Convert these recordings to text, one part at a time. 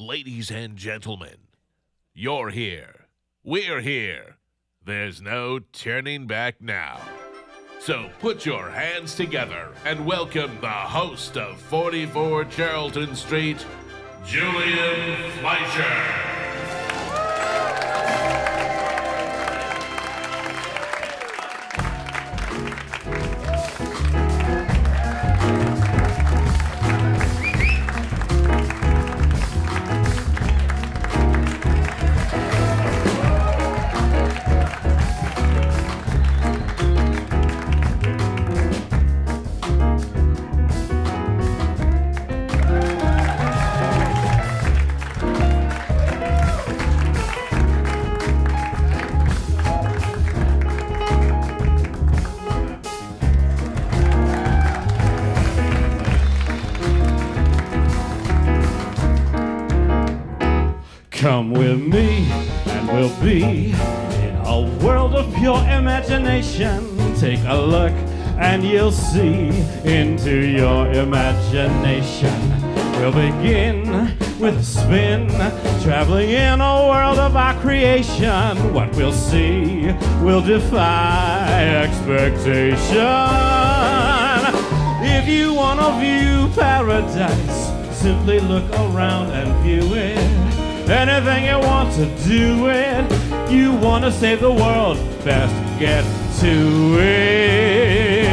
Ladies and gentlemen, you're here. We're here. There's no turning back now. So put your hands together and welcome the host of 44 Charlton Street, Julian Fleisher. What we'll see will defy expectation. If you want to view paradise, simply look around and view it. Anything you want to do it, you want to save the world, best get to it.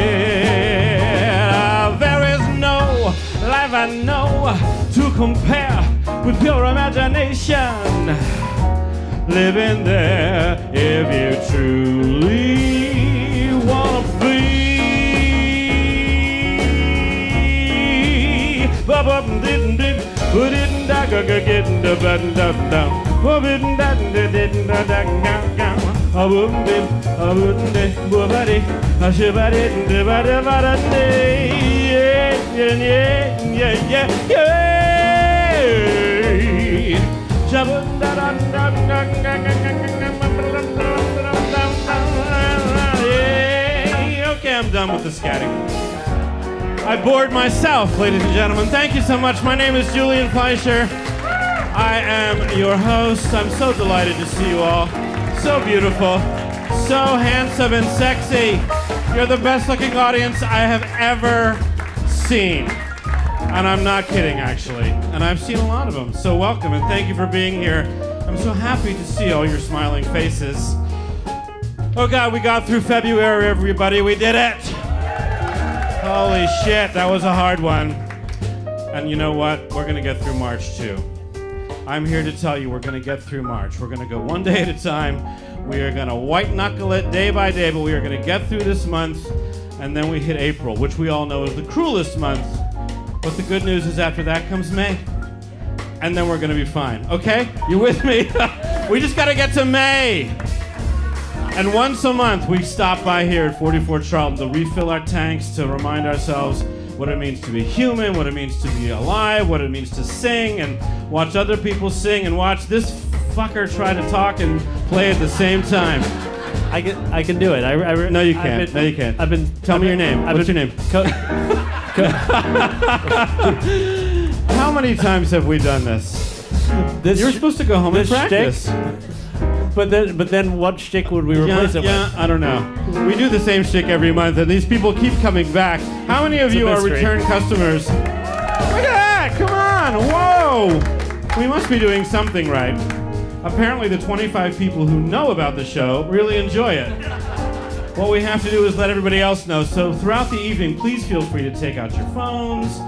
Ah, there is no life I know to compare with pure imagination living there if you truly want to be. Up and didn't did, put it in da ga ga da da da. Da da da da da da Okay, I'm done with the scatting. I bored myself, ladies and gentlemen. Thank you so much. My name is Julian Fleisher. I am your host. I'm so delighted to see you all. So beautiful, so handsome and sexy. You're the best looking audience I have ever seen. And I'm not kidding, actually. And I've seen a lot of them. So welcome and thank you for being here. I'm so happy to see all your smiling faces. Oh God, we got through February, everybody. We did it. Holy shit, that was a hard one. And you know what? We're going to get through March too. I'm here to tell you we're going to get through March. We're going to go one day at a time. We are going to white knuckle it day by day, but we are going to get through this month. And then we hit April, which we all know is the cruelest month. But the good news is after that comes May. And then we're going to be fine. Okay? You with me? we just got to get to May. And once a month, we stop by here at 44 Charlton to refill our tanks, to remind ourselves what it means to be human, what it means to be alive, what it means to sing, and watch other people sing, and watch this fucker try to talk and play at the same time. I can, I can do it. I, I, No, you can't. been- no, you can't. I've been. Tell I've me your name. I've What's your been- name? Co- many times have we done this? this, You're supposed to go home and this practice. shtick? but then, but then, what shtick would we Yeah, replace it with? yeah, I don't know. We do the same shtick every month, and these people keep coming back. How many of It's a you are mystery. return customers? Look at that! Come on! Whoa! We must be doing something right. Apparently, the 25 people who know about the show really enjoy it. What we have to do is let everybody else know. So, throughout the evening, please feel free to take out your phones,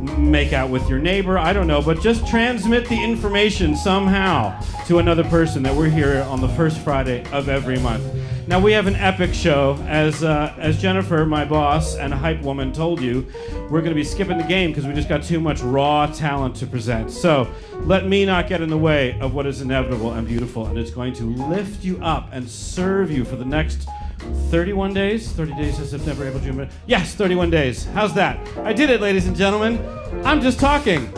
make out with your neighbor, I don't know, but just transmit the information somehow to another person that we're here on the first Friday of every month. Now we have an epic show, as uh, as Jennifer, my boss and hype woman, told you. We're going to be skipping the game because we just got too much raw talent to present. So let me not get in the way of what is inevitable and beautiful, and it's going to lift you up and serve you for the next 31 days? 30 days of September, April, June. May- Yes, 31 days. How's that? I did it, ladies and gentlemen. I'm just talking.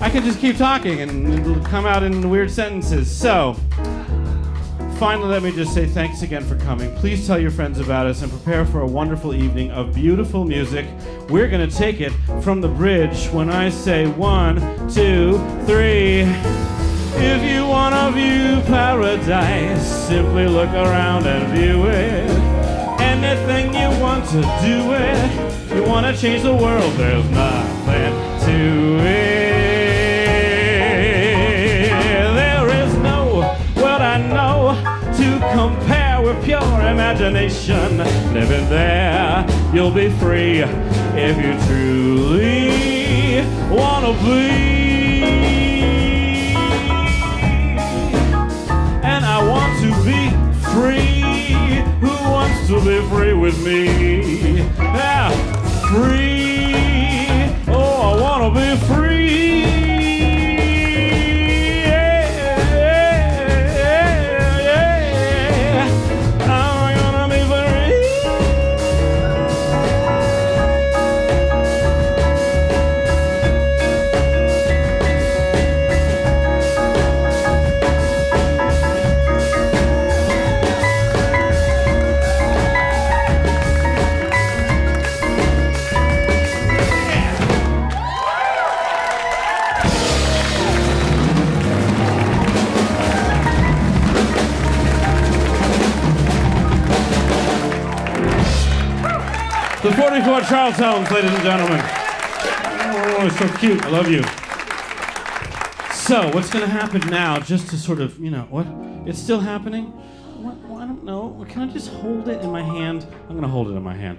I can just keep talking and it'll come out in weird sentences. So, Finally, let me just say thanks again for coming. Please tell your friends about us and prepare for a wonderful evening of beautiful music. We're going to take it from the bridge when I say one, two, three. If you want to view paradise, simply look around and view it. Anything you want to do it. You want to change the world, there's nothing to it. There is no world I know to compare with pure imagination. Living there, you'll be free if you truly want to be. To be free with me? Yeah, free. 44 Charles ladies and gentlemen. Oh, so cute. I love you. So, what's going to happen now, just to sort of, you know, what? It's still happening? What? Well, I don't know. Can I just hold it in my hand? I'm going to hold it in my hand.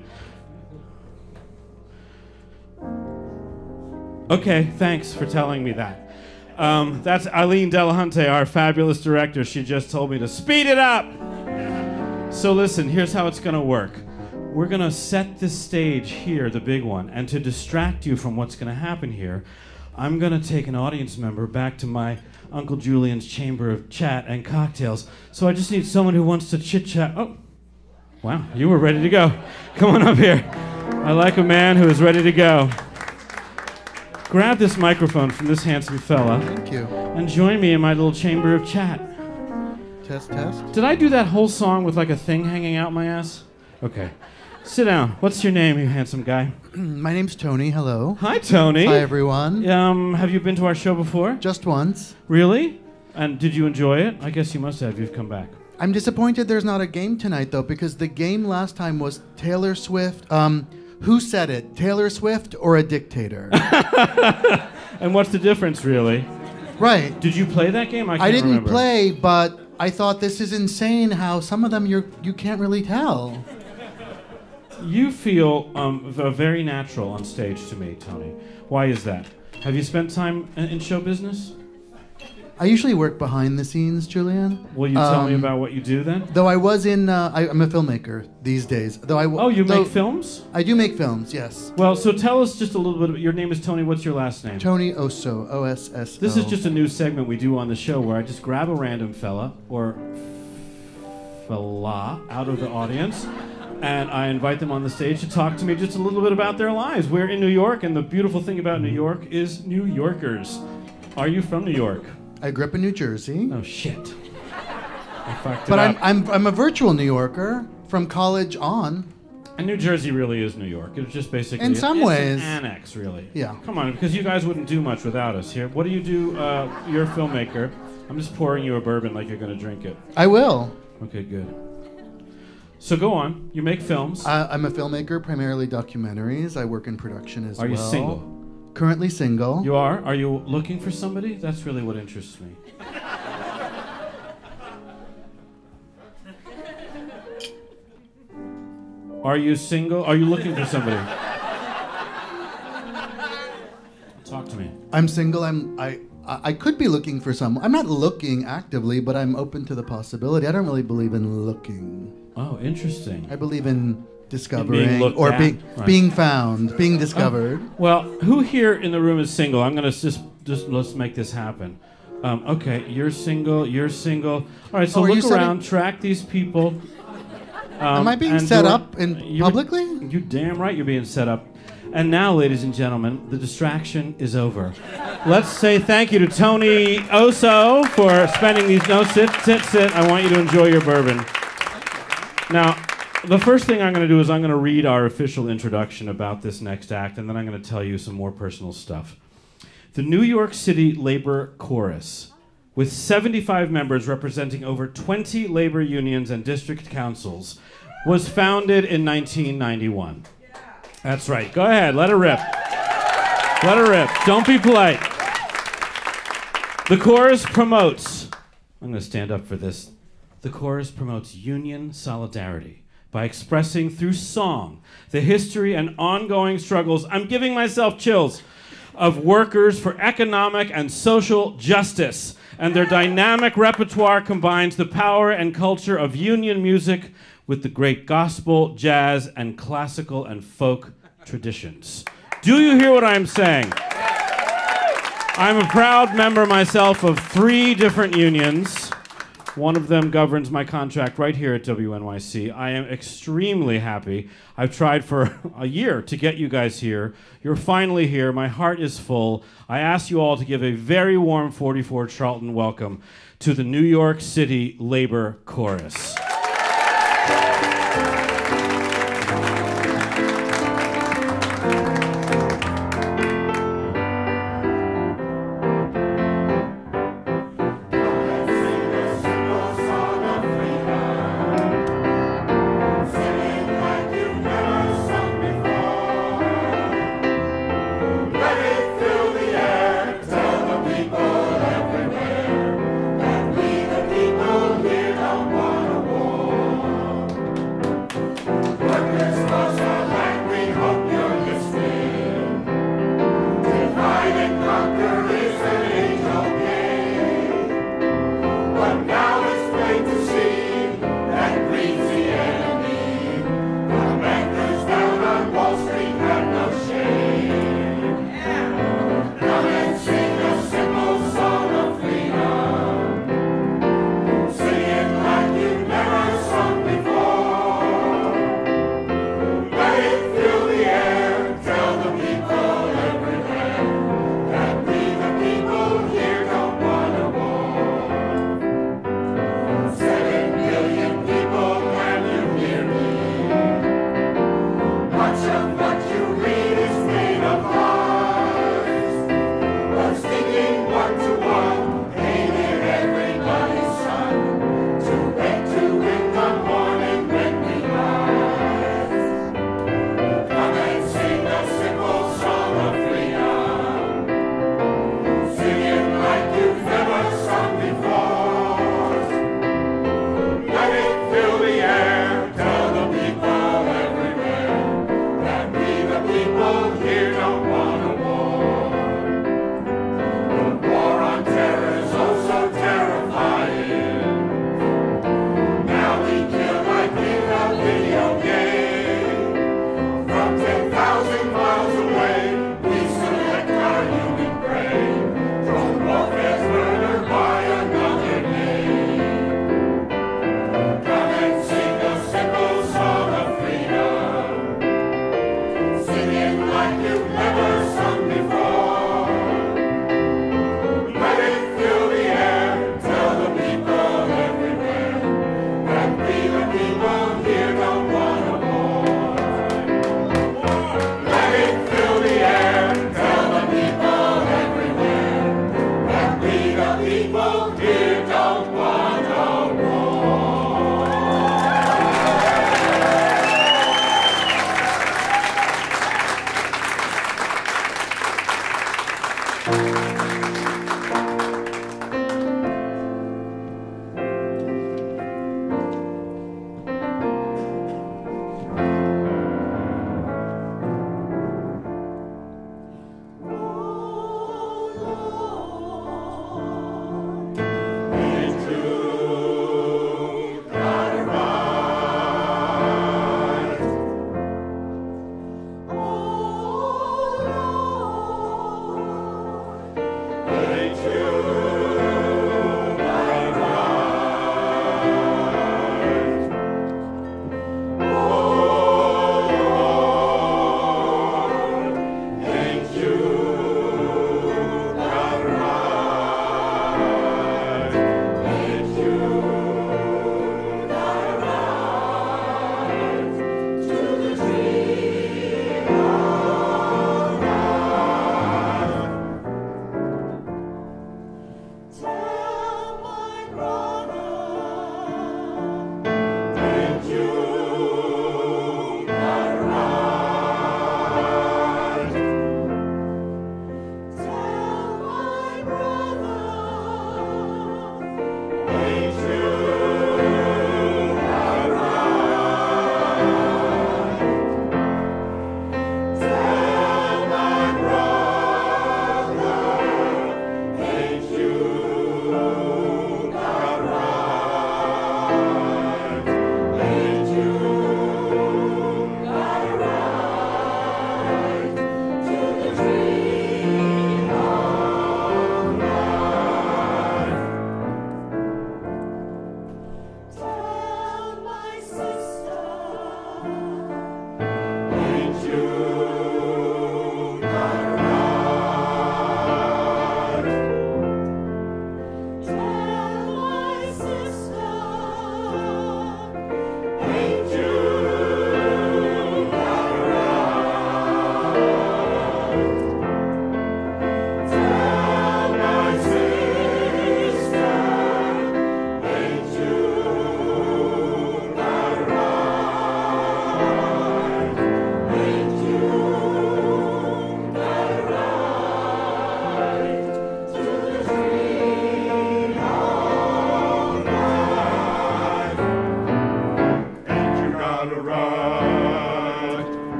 Okay, thanks for telling me that. Um, that's Eileen Delahunty, our fabulous director. She just told me to speed it up. So listen, here's how it's gonna work. We're gonna set the stage here, the big one, and to distract you from what's gonna happen here, I'm gonna take an audience member back to my Uncle Julian's chamber of chat and cocktails. So I just need someone who wants to chit chat. Oh, wow, you were ready to go. Come on up here. I like a man who is ready to go. Grab this microphone from this handsome fella Thank you. and join me in my little chamber of chat. Test, test. Did I do that whole song with like a thing hanging out my ass? Okay. Sit down. What's your name, you handsome guy? My name's Tony. Hello. Hi, Tony. Hi, everyone. Um, have you been to our show before? Just once. Really? And did you enjoy it? I guess you must have. You've come back. I'm disappointed there's not a game tonight, though, because the game last time was Taylor Swift. Um, who said it? Taylor Swift or a dictator? And what's the difference, really? right. Did you play that game? I, can't I didn't remember. play, but I thought this is insane how some of them you're you can't really tell. You feel um, very natural on stage to me, Tony. Why is that? Have you spent time in show business? I usually work behind the scenes, Julian. Will you tell me Um, about what you do then? Though I was in, uh, I, I'm a filmmaker these days. Though I w- Oh, you make films? I do make films. Yes. Well, so tell us just a little bit. Of, your name is Tony. What's your last name? Tony Osso, O S S. This is just a new segment we do on the show where I just grab a random fella or fella out of the audience and I invite them on the stage to talk to me just a little bit about their lives. We're in New York, and the beautiful thing about New York is New Yorkers. Are you from New York? I grew up in New Jersey, Oh, shit. I fucked but I'm. I'm I'm a virtual New Yorker from college on. And New Jersey really is New York. It's just basically In some an ways. annex, really. Yeah. Come on, because you guys wouldn't do much without us here. What do you do? Uh, you're a filmmaker. I'm just pouring you a bourbon like you're gonna drink it. I will. Okay, good. So go on. You make films. I, I'm a filmmaker, primarily documentaries. I work in production as Are well. Are you single? Currently single. You are. Are you looking for somebody? That's really what interests me. Are you single? Are you looking for somebody? Talk to me. I'm single. I'm I. I I could be looking for someone. I'm not looking actively, but I'm open to the possibility. I don't really believe in looking. Oh, interesting. I believe in discovering looked or at. being Right. Oh. being found, being discovered. Well, who here in the room is single? I'm gonna just just let's make this happen. Um, okay, you're single. You're single. All right, so Oh, look around, track these people. Um, Am I being set up in you're- publicly? You damn right you're being set up. And now, ladies and gentlemen, the distraction is over. Let's say thank you to Tony Oso for spending these. No, sit, sit, sit. I want you to enjoy your bourbon. Now, the first thing I'm going to do is I'm going to read our official introduction about this next act, and then I'm going to tell you some more personal stuff. The New York City Labor Chorus, with 75 members representing over 20 labor unions and district councils, was founded in 1991. That's right. Go ahead. Let her rip. Let her rip. Don't be polite. The chorus promotes. I'm going to stand up for this. The chorus promotes union solidarity by expressing through song the history and ongoing struggles. I'm giving myself chills of workers for economic and social justice. And their dynamic repertoire combines the power and culture of union music with the great gospel, jazz, and classical and folk traditions. Do you hear what I'm saying? I'm a proud member myself of three different unions. One of them governs my contract right here at WNYC. I am extremely happy. I've tried for a year to get you guys here. You're finally here. My heart is full. I ask you all to give a very warm 44 Charlton welcome to the New York City Labor Chorus.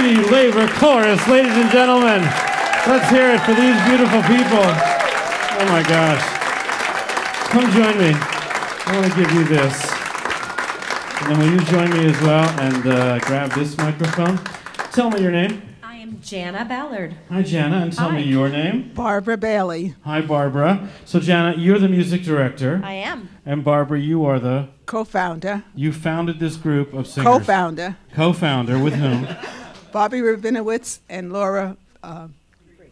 City Labor Chorus, ladies and gentlemen. Let's hear it for these beautiful people. Oh my gosh. Come join me. I want to give you this. And then will you join me as well and uh, grab this microphone? Tell me your name. I am Jana Ballard. Hi, Jana, and tell me your name. Barbara Bailey, Hi, Barbara. So, Jana, you're the music director. I am. And Barbara, you are the. co-founder, You founded this group of singers. co-founder, Co-founder with whom? Bobby Rabinowitz and Laura uh,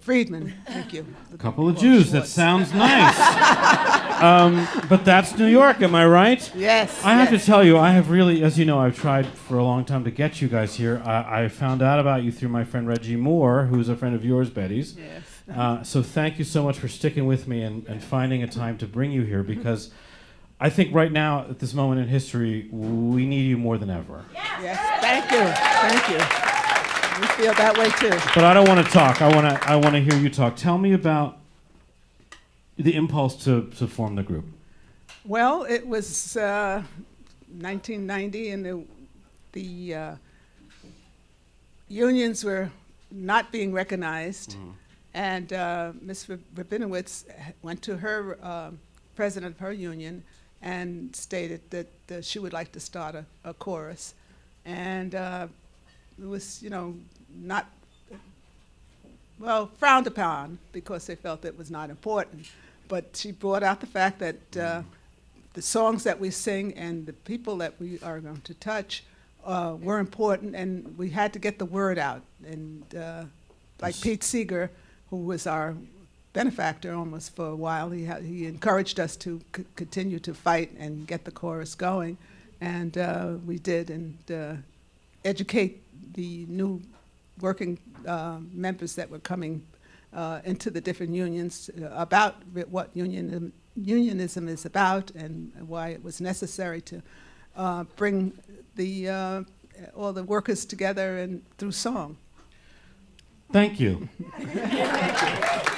Friedman. Thank you. A couple of Jews. That sounds nice. um, but that's New York, am I right? Yes. I have yes. to tell you, I have really, as you know, I've tried for a long time to get you guys here. I, I found out about you through my friend Reggie Moore, who's a friend of yours, Betty's. Yes. Uh, so thank you so much for sticking with me and, and finding a time to bring you here because I think right now, at this moment in history, we need you more than ever. Yes. Thank you. Thank you. We feel that way too. But I don't want to talk. I want to. I want to hear you talk. Tell me about the impulse to, to form the group. Well, it was uh, 1990, and the, the uh, unions were not being recognized. And uh, Ms. Rabinowitz went to her uh, president of her union and stated that uh, she would like to start a, a chorus. And uh, was, you know, not, well, frowned upon because they felt it was not important. But she brought out the fact that uh, the songs that we sing and the people that we are going to touch uh, were important, and we had to get the word out. And uh, like Pete Seeger, who was our benefactor almost for a while, he, ha- he encouraged us to c- continue to fight and get the chorus going, and uh, we did, and uh, educate the new working uh, members that were coming uh, into the different unions uh, about what unionism, unionism is about and why it was necessary to uh, bring the uh, all the workers together and through song. Thank you.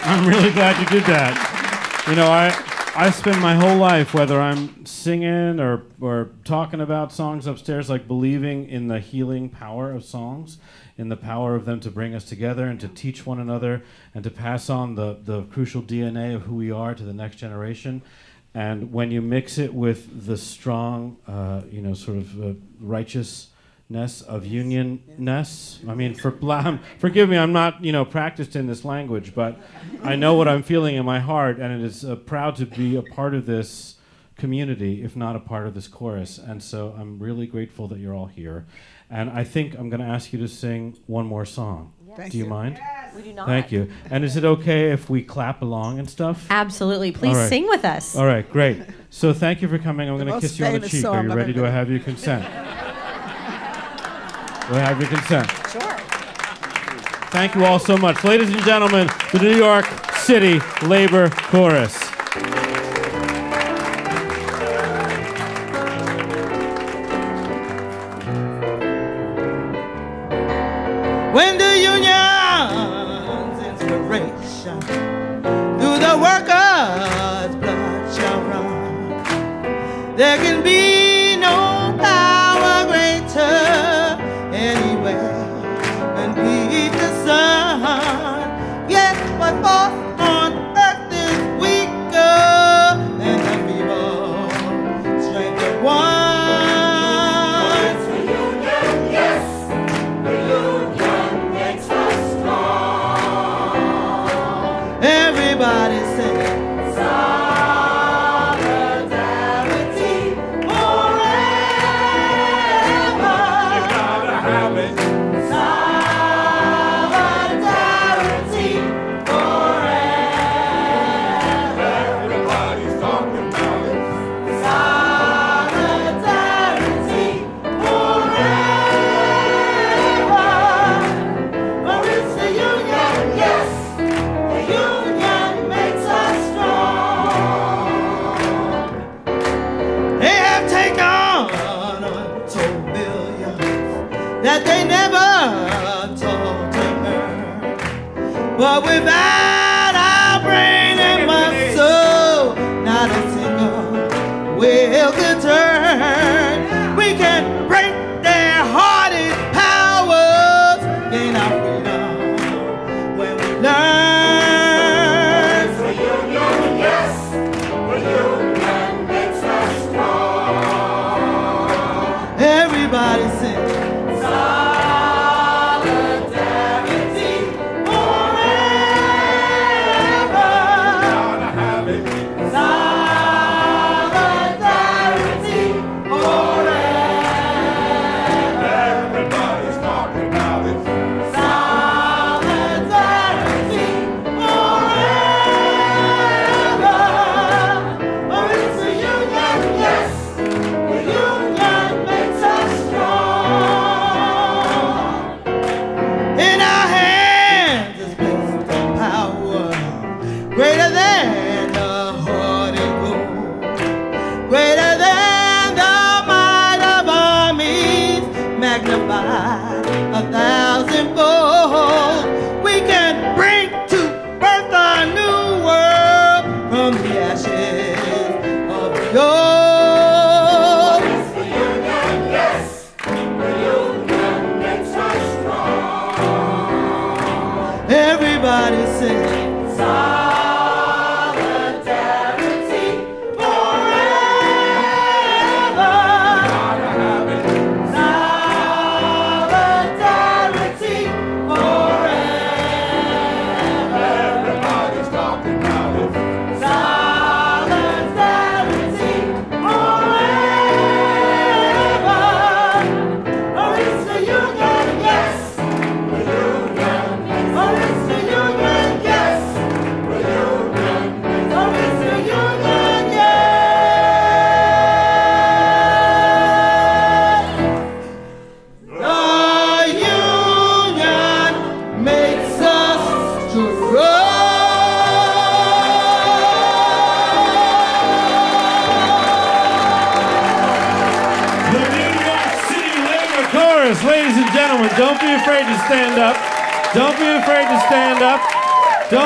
I'm really glad you did that. You know, I I spend my whole life, whether I'm singing or or talking about songs upstairs, like believing in the healing power of songs, in the power of them to bring us together and to teach one another and to pass on the the crucial DNA of who we are to the next generation. And when you mix it with the strong, uh, you know, sort of uh, righteousness of unionness, I mean, for forgive me, I'm not, you know, practiced in this language, but I know what I'm feeling in my heart, and it is uh, proud to be a part of this community, if not a part of this chorus. And so I'm really grateful that you're all here. And I think I'm going to ask you to sing one more song. Thank Do you you. mind? We do not. Thank you. And is it okay if we clap along and stuff? Absolutely. Please All right. sing with us. All right, great. So thank you for coming. I'm going to kiss you on the famous cheek. Are you ready? ever Do I have your consent? Do I have your consent? Sure. Thank you all so much. Ladies and gentlemen, the New York City Labor Chorus. When the union's inspiration through the workers' blood shall run, there can be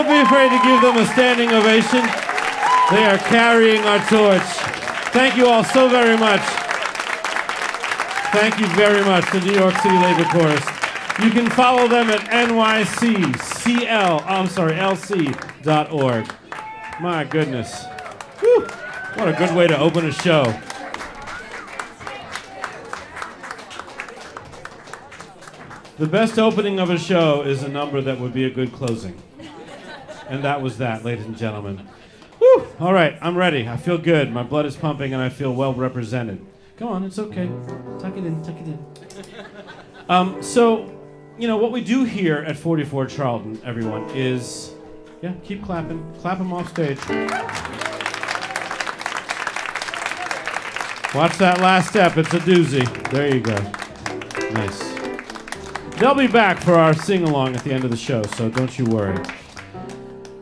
Don't be afraid to give them a standing ovation. They are carrying our torch. Thank you all so very much. Thank you very much, the New York City Labor Chorus. You can follow them at nyccl, I'm sorry, lc.org. My goodness. Whew. What a good way to open a show. The best opening of a show is a number that would be a good closing. And that was that, ladies and gentlemen. All right, I'm ready. I feel good. My blood is pumping and I feel well represented. Come on, it's okay. Tuck it in, tuck it in. Um, so, you know, what we do here at 44 Charlton, everyone, is. Yeah, keep clapping. Clap them off stage. Watch that last step. It's a doozy. There you go. Nice. They'll be back for our sing along at the end of the show, so don't you worry.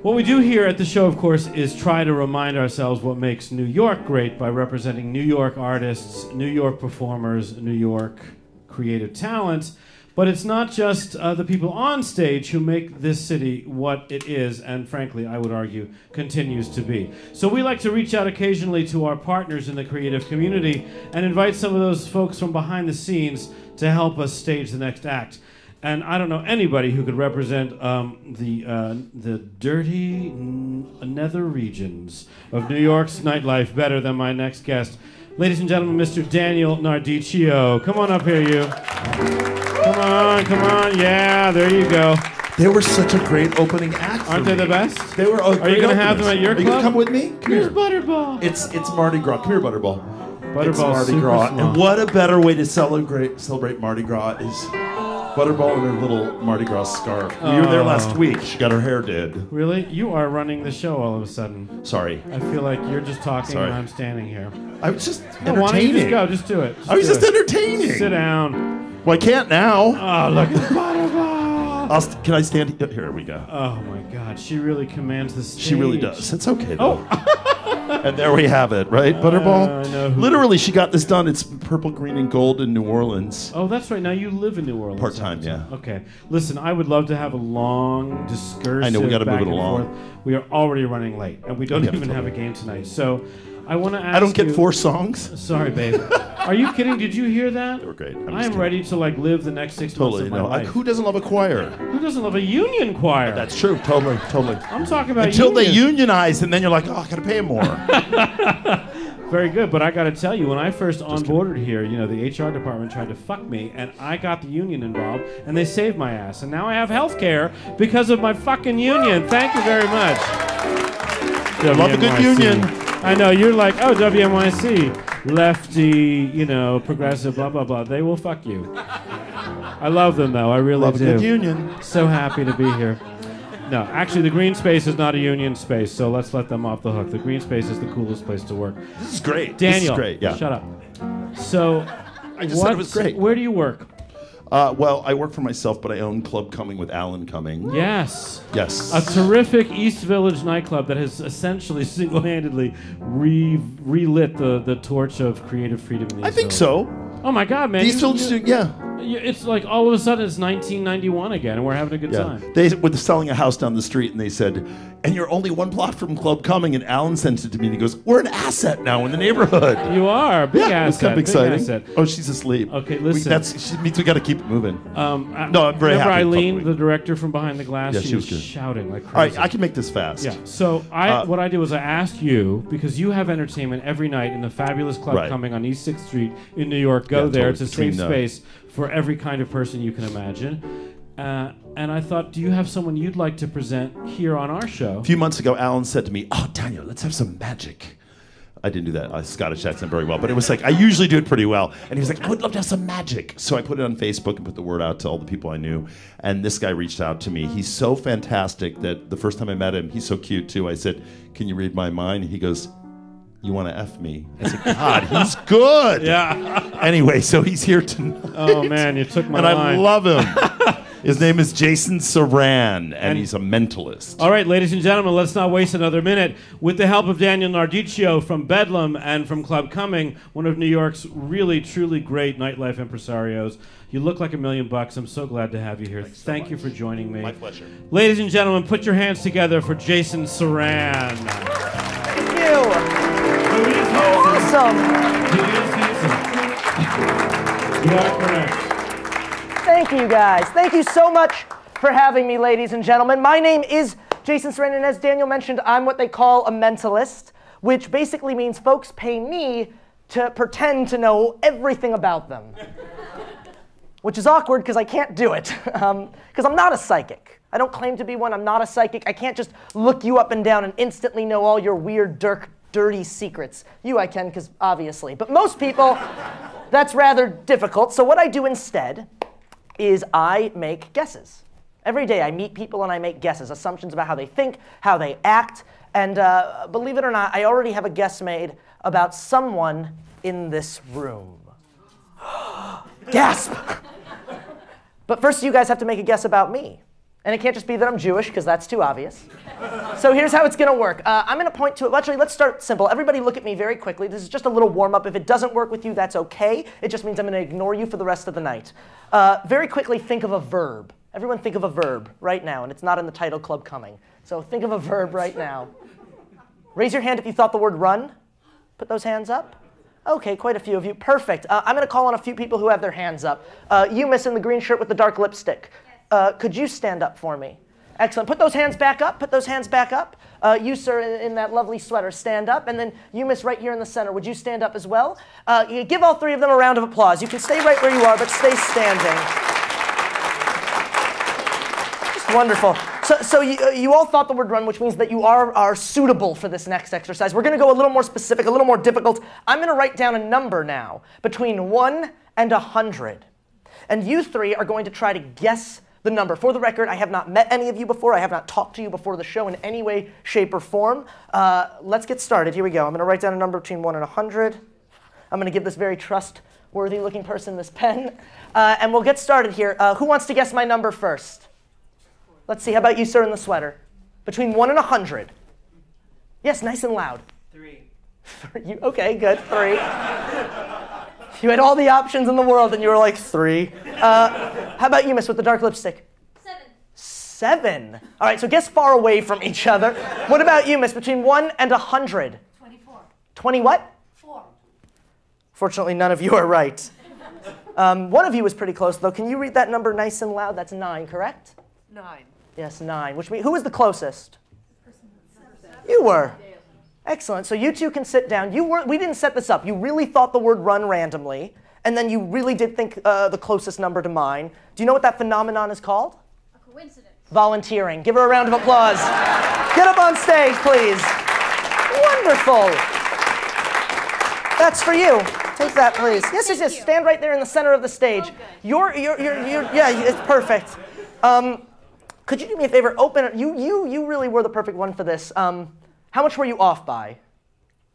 What we do here at the show, of course, is try to remind ourselves what makes New York great by representing New York artists, New York performers, New York creative talent. But it's not just uh, the people on stage who make this city what it is, and frankly, I would argue, continues to be. So we like to reach out occasionally to our partners in the creative community and invite some of those folks from behind the scenes to help us stage the next act. And I don't know anybody who could represent um, the uh, the dirty n- nether regions of New York's nightlife better than my next guest, ladies and gentlemen, Mr. Daniel Nardicio. Come on up here, you. Come on, come on, yeah, there you go. They were such a great opening act. Aren't they me. the best? They were. Are you gonna have them at your Are you club? gonna come with me? Come Here's here. Butterball. It's it's Mardi Gras. Come here, Butterball. Butterball. it's Mardi Gras, and what a better way to celebrate celebrate Mardi Gras is Butterball in her little Mardi Gras scarf. We were there Oh. last week. She got her hair did. Really? You are running the show all of a sudden. Sorry, I feel like you're just talking Sorry. and I'm standing here. I was just Oh, why don't you entertaining. just go? Just do it. I was do just it. entertaining. Sit down. Well, I can't now. Oh, look at Butterball. I'll st- can I stand? Here we go. Oh my God, she really commands the stage. She really does. It's okay oh. though. Oh, And there we have it, right, Butterball? I know Literally, she got this done. It's purple, green, and gold in New Orleans. oh, that's right. Now you live in New Orleans. Part-time, yeah. Okay. Listen, I would love to have a long discursive. I know, we gotta back move it and along. forth. We are already running late, and we don't Yeah, even have a game tonight. So, I want to ask. I don't get you- four songs. Sorry, babe. Are you kidding? Did you hear that? They were great. I'm I am kidding. ready to like live the next six Totally. months of No. my I, life. who doesn't love a choir? Who doesn't love a union choir? That's true. Totally. Totally. I'm talking about Until they unionize, and then you're like, oh, I gotta pay them more. Very good, but I got to tell you, when I first onboarded here, you know, the HR department tried to fuck me, and I got the union involved, and they saved my ass, and now I have health care because of my fucking union. Thank you very much. Love a good WNYC. union. I know you're like, oh, WNYC, lefty, you know, progressive, blah blah blah. They will fuck you. I love them though. I really Love a do. good union. So happy to be here. No, actually, the green space is not a union space, so let's let them off the hook. The green space is the coolest place to work. This is great. Daniel, This is great. Yeah. shut up. So, I just said it was great. Where do you work? Uh, well, I work for myself, but I own Club Cumming with Alan Cumming. Yes. Yes. A terrific East Village nightclub that has essentially single-handedly re- relit the, the torch of creative freedom in the I East think Village. so. Oh my God, man! These you- Village, you- yeah. It's like all of a sudden it's 1991 again, and we're having a good Yeah. time. They were selling a house down the street and they said, and you're only one block from Club Cumming. And Alan sent it to me and he goes, We're an asset now in the neighborhood. You are big yeah, it's asset. kind of big exciting. asset. Oh, she's asleep. Okay, We, listen. that's, she means we got to keep it moving. Um, I- No, I'm very remember happy Eileen, the director from Behind the Glass. Yeah, she, she was, was shouting like crazy. right, I can make this fast. Yeah. So I, Uh, what I did was I asked you because you have entertainment every night in the fabulous club Right. Cumming on East Sixth Street in New York. Go Yeah, there; totally. it's a safe space for every kind of person you can imagine. Uh, and I thought, do you have someone you'd like to present here on our show? A few months ago, Alan said to me, Oh, Daniel, let's have some magic. I didn't do that uh, Scottish accent very well, but it was like, I usually do it pretty well. And he was like, I would love to have some magic. So I put it on Facebook and put the word out to all the people I knew. And this guy reached out to me. He's so fantastic that the first time I met him, he's so cute too. I said, Can you read my mind? He goes, You want to F me? I said, God, he's good. Yeah. Anyway, so he's here tonight. Oh man, you took my and I love him. His name is Jason Suran, and, he's a mentalist. All right, ladies and gentlemen, let's not waste another minute. With the help of Daniel Nardicio from Bedlam and from Club Cumming, one of New York's really, truly great nightlife impresarios. You look like a million bucks. I'm so glad to have you here. Thank you for joining me. My pleasure. Ladies and gentlemen, put your hands together for Jason Suran. Thank you. Awesome. You are correct. Thank you, guys. Thank you so much for having me, ladies and gentlemen. My name is Jason Suran, and as Daniel mentioned, I'm what they call a mentalist, which basically means folks pay me to pretend to know everything about them. which is awkward because I can't do it, um, because I'm not a psychic. I don't claim to be one. I'm not a psychic. I can't just look you up and down and instantly know all your weird, dirk, dirty secrets. You I can, because obviously. But most people, that's rather difficult. So what I do instead is I make guesses. Every day I meet people and I make guesses, assumptions about how they think, how they act. And uh, believe it or not, I already have a guess made about someone in this room. Gasp! but first, you guys have to make a guess about me. And it can't just be that I'm Jewish, because that's too obvious. so here's how it's going to work. Uh, I'm going to point to it. Actually, let's start simple. Everybody look at me very quickly. This is just a little warm up. If it doesn't work with you, that's okay. It just means I'm going to ignore you for the rest of the night. Uh, very quickly, think of a verb. Everyone think of a verb right now, and it's not in the title club Cumming. So think of a verb right now. Raise your hand if you thought the word run. Put those hands up. Okay, quite a few of you. Perfect. Uh, I'm going to call on a few people who have their hands up. Uh, you, miss in the green shirt with the dark lipstick. Uh, could you stand up for me? Excellent. Put those hands back up. Put those hands back up. Uh, you, sir, in, in that lovely sweater, stand up. And then you, miss, right here in the center, would you stand up as well? Uh, give all three of them a round of applause. You can stay right where you are, but stay standing. Just wonderful. So, so you, uh, you all thought the word run, which means that you are, are suitable for this next exercise. We're going to go a little more specific, a little more difficult. I'm going to write down a number now between 1 and 100. And you three are going to try to guess the number. For the record, I have not met any of you before. I have not talked to you before the show in any way, shape, or form. Uh, let's get started. Here we go. I'm going to write down a number between 1 and 100. I'm going to give this very trustworthy looking person this pen. Uh, and we'll get started here. Uh, who wants to guess my number first? Let's see. How about you, sir, in the sweater? Between 1 and 100. Yes, nice and loud. Three. You, okay, good. Three. You had all the options in the world, and you were like three. Uh, how about you, miss, with the dark lipstick? Seven. Seven. All right, so guess far away from each other. What about you, miss? Between one and a hundred? Twenty-four. Twenty what? Four. Fortunately, none of you are right. Um, one of you was pretty close, though. Can you read that number nice and loud? That's nine, correct? Nine. Yes, nine. Which means who was the closest? You were. Excellent. So you two can sit down. You were. We didn't set this up. You really thought the word run randomly, and then you really did think uh, the closest number to mine. Do you know what that phenomenon is called? A coincidence. Volunteering. Give her a round of applause. Get up on stage, please. Wonderful. That's for you. Take that, please. Yes, yes, yes. Stand right there in the center of the stage. You're, you're, you're, you're yeah, it's perfect. Um, could you do me a favor? Open. You, you, you really were the perfect one for this. Um, how much were you off by?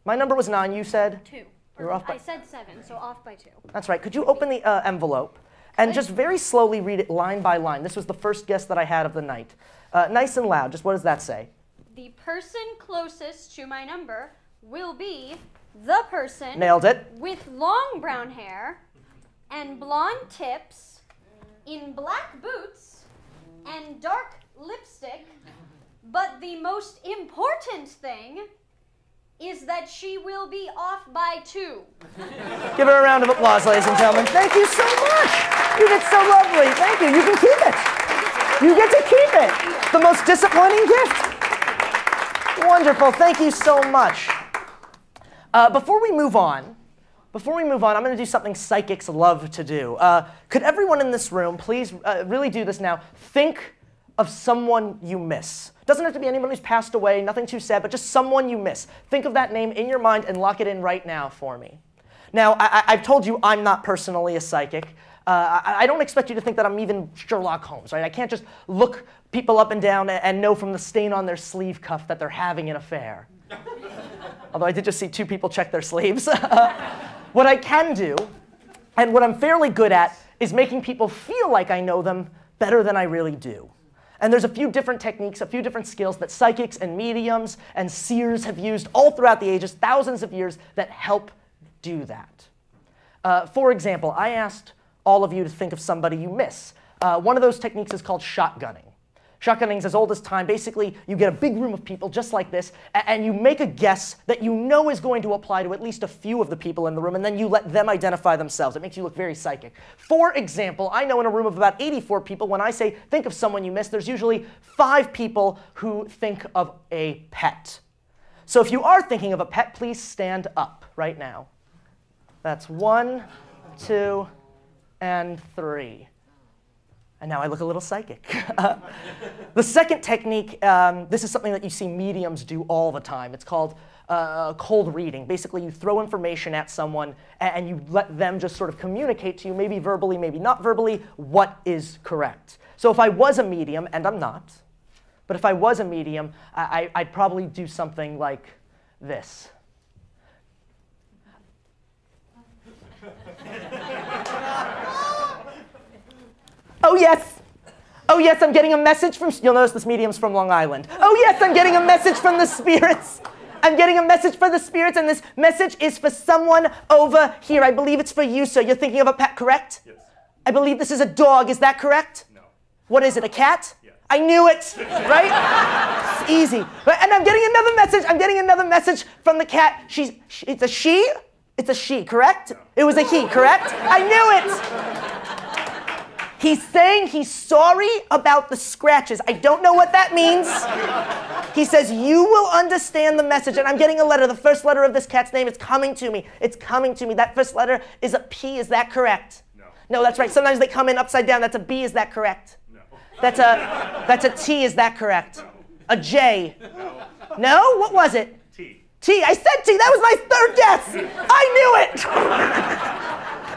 My number was nine. You said. Two. You were off by. I said seven, so off by two. That's right. Could you open the uh, envelope and just very slowly read it line by line? This was the first guess that I had of the night. Uh, nice and loud. Just what does that say? The person closest to my number will be the person Nailed it. with long brown hair and blonde tips in black boots and dark lipstick. But the most important thing is that she will be off by two. Give her a round of applause, ladies and gentlemen. Thank you so much. You did so lovely. Thank you. You can keep it. You get to keep it. The most disappointing gift. Wonderful. Thank you so much. Uh, before we move on, before we move on, I'm going to do something psychics love to do. Uh, could everyone in this room please uh, really do this now? Think of someone you miss. Doesn't have to be anyone who's passed away, nothing too sad, but just someone you miss. Think of that name in your mind and lock it in right now for me. Now, I, have told you I'm not personally a psychic. Uh, I, I, don't expect you to think that I'm even Sherlock Holmes, right? I can't just look people up and down and, and know from the stain on their sleeve cuff that they're having an affair. Although I did just see two people check their sleeves. what I can do, and what I'm fairly good at, is making people feel like I know them better than I really do. And there's a few different techniques, a few different skills that psychics and mediums and seers have used all throughout the ages, thousands of years, that help do that. Uh, for example, I asked all of you to think of somebody you miss. Uh, one of those techniques is called shotgunning. Shotgunning is as old as time. Basically, you get a big room of people just like this, and you make a guess that you know is going to apply to at least a few of the people in the room, and then you let them identify themselves. It makes you look very psychic. For example, I know in a room of about 84 people, when I say think of someone you miss, there's usually five people who think of a pet. So if you are thinking of a pet, please stand up right now. That's one, two, and three. And now I look a little psychic. the second technique, um, this is something that you see mediums do all the time. It's called uh, cold reading. Basically, you throw information at someone and you let them just sort of communicate to you, maybe verbally, maybe not verbally, what is correct. So if I was a medium, and I'm not, but if I was a medium, I, I'd probably do something like this. Oh, Oh, yes. Oh, yes, I'm getting a message from, you'll notice this medium's from Long Island. Oh, yes, I'm getting a message from the spirits. I'm getting a message for the spirits, and this message is for someone over here. I believe it's for you, sir. You're thinking of a pet, correct? Yes. I believe this is a dog. Is that correct? No. What is it, a cat? Yes. I knew it, right? it's easy. And I'm getting another message. I'm getting another message from the cat. She's, it's a she? It's a she, correct? No. It was a he, correct? I knew it. He's saying he's sorry about the scratches. I don't know what that means. He says, You will understand the message. And I'm getting a letter. The first letter of this cat's name is coming to me. It's coming to me. That first letter is a P. Is that correct? No. No, that's right. Sometimes they come in upside down. That's a B. Is that correct? No. That's a, that's a T. Is that correct? No. A J. No. No? What was it? T. T. I said T. That was my third guess. I knew it.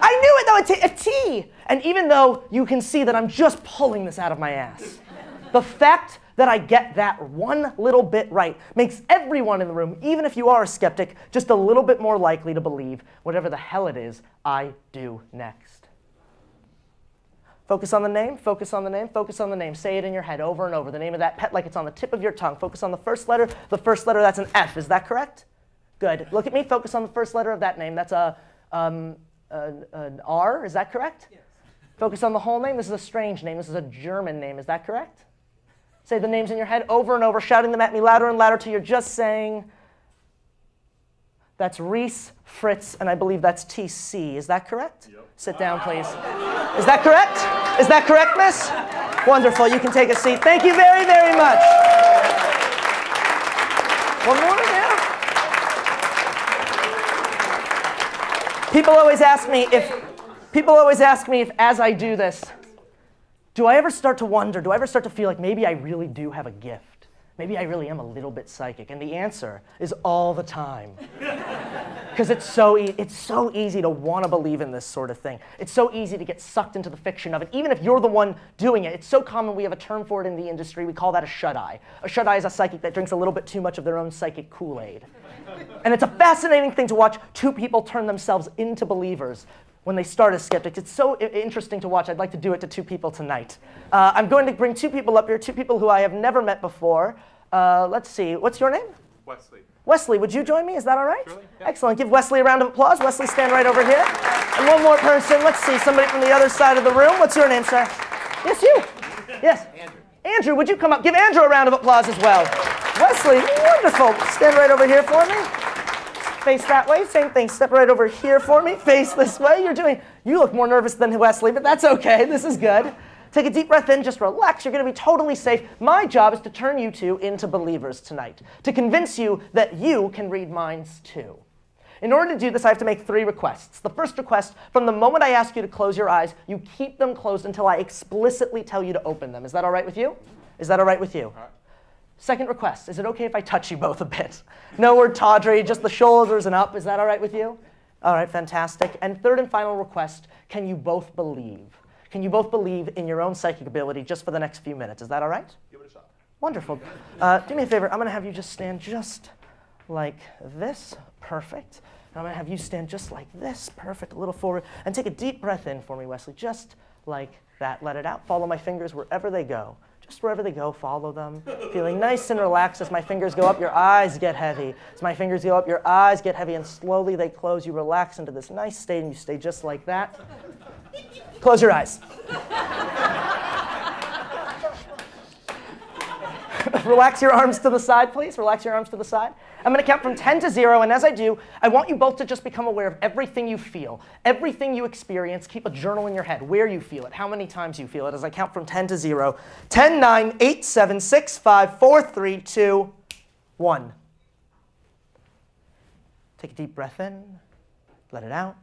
I knew it though. It's a T. And even though you can see that I'm just pulling this out of my ass, the fact that I get that one little bit right makes everyone in the room, even if you are a skeptic, just a little bit more likely to believe whatever the hell it is I do next. Focus on the name, focus on the name, focus on the name. Say it in your head over and over. The name of that pet like it's on the tip of your tongue. Focus on the first letter. The first letter, that's an F. Is that correct? Good. Look at me. Focus on the first letter of that name. That's a, um, an, an R. Is that correct? Yes. Focus on the whole name. This is a strange name. This is a German name. Is that correct? Say the names in your head over and over, shouting them at me louder and louder till you're just saying, that's Reese, Fritz, and I believe that's TC. Is that correct? Yep. Sit down, please. Is that correct? Is that correct, miss? Wonderful. You can take a seat. Thank you very, very much. One more, People always ask me if People always ask me if, as I do this, do I ever start to wonder, do I ever start to feel like maybe I really do have a gift? Maybe I really am a little bit psychic. And the answer is all the time. Because it's, so e- it's so easy to want to believe in this sort of thing. It's so easy to get sucked into the fiction of it, even if you're the one doing it. It's so common, we have a term for it in the industry. We call that a shut eye. A shut eye is a psychic that drinks a little bit too much of their own psychic Kool Aid. And it's a fascinating thing to watch two people turn themselves into believers when they start as skeptics. It's so interesting to watch. I'd like to do it to two people tonight. Uh, I'm going to bring two people up here, two people who I have never met before. Uh, let's see, what's your name? Wesley. Wesley, would you join me? Is that all right? Excellent. Give Wesley a round of applause. Wesley, stand right over here. And one more person. Let's see, somebody from the other side of the room. What's your name, sir? Yes, you. Yes. Andrew. Andrew, would you come up? Give Andrew a round of applause as well. Wesley, wonderful. Stand right over here for me. Face that way. Same thing. Step right over here for me. Face this way. You're doing. You look more nervous than Wesley, but that's okay. This is good. Take a deep breath in, just relax. You're going to be totally safe. My job is to turn you two into believers tonight, to convince you that you can read minds too. In order to do this, I have to make three requests. The first request from the moment I ask you to close your eyes, you keep them closed until I explicitly tell you to open them. Is that all right with you? Is that all right with you? Second request is it okay if I touch you both a bit? No word tawdry, just the shoulders and up. Is that all right with you? All right, fantastic. And third and final request can you both believe? Can you both believe in your own psychic ability just for the next few minutes? Is that all right? Give it a shot. Wonderful. Uh, do me a favor. I'm going to have you just stand just like this. Perfect. And I'm going to have you stand just like this. Perfect. A little forward. And take a deep breath in for me, Wesley. Just like that. Let it out. Follow my fingers wherever they go. Just wherever they go, follow them. Feeling nice and relaxed as my fingers go up, your eyes get heavy. As my fingers go up, your eyes get heavy, and slowly they close. You relax into this nice state, and you stay just like that. Close your eyes. Relax your arms to the side, please. Relax your arms to the side. I'm going to count from 10 to 0, and as I do, I want you both to just become aware of everything you feel, everything you experience. Keep a journal in your head where you feel it, how many times you feel it, as I count from 10 to 0. 10, 9, 8, 7, 6, 5, 4, 3, 2, 1. Take a deep breath in, let it out.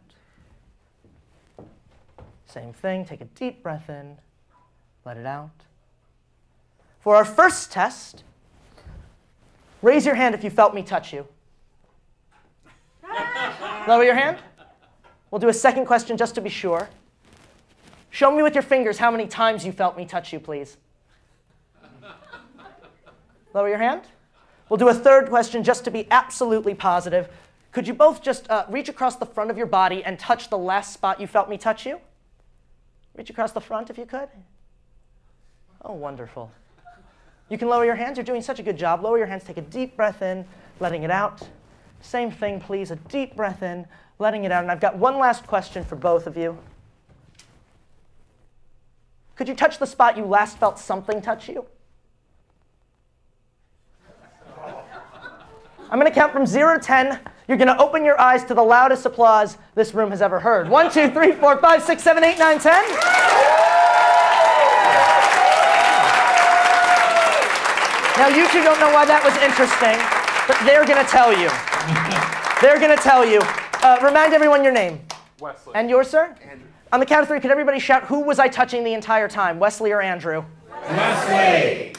Same thing, take a deep breath in, let it out. For our first test, raise your hand if you felt me touch you. Lower your hand. We'll do a second question just to be sure. Show me with your fingers how many times you felt me touch you, please. Lower your hand. We'll do a third question just to be absolutely positive. Could you both just uh, reach across the front of your body and touch the last spot you felt me touch you? Reach across the front if you could. Oh, wonderful. You can lower your hands. You're doing such a good job. Lower your hands. Take a deep breath in, letting it out. Same thing, please. A deep breath in, letting it out. And I've got one last question for both of you. Could you touch the spot you last felt something touch you? I'm going to count from 0 to 10. You're going to open your eyes to the loudest applause this room has ever heard. 1, 2, 3, 4, 5, 6, 7, 8, 9, 10. Now, you two don't know why that was interesting, but they're going to tell you. They're going to tell you. Uh, remind everyone your name. Wesley. And yours, sir? Andrew. On the count of three, could everybody shout, who was I touching the entire time, Wesley or Andrew? Wesley.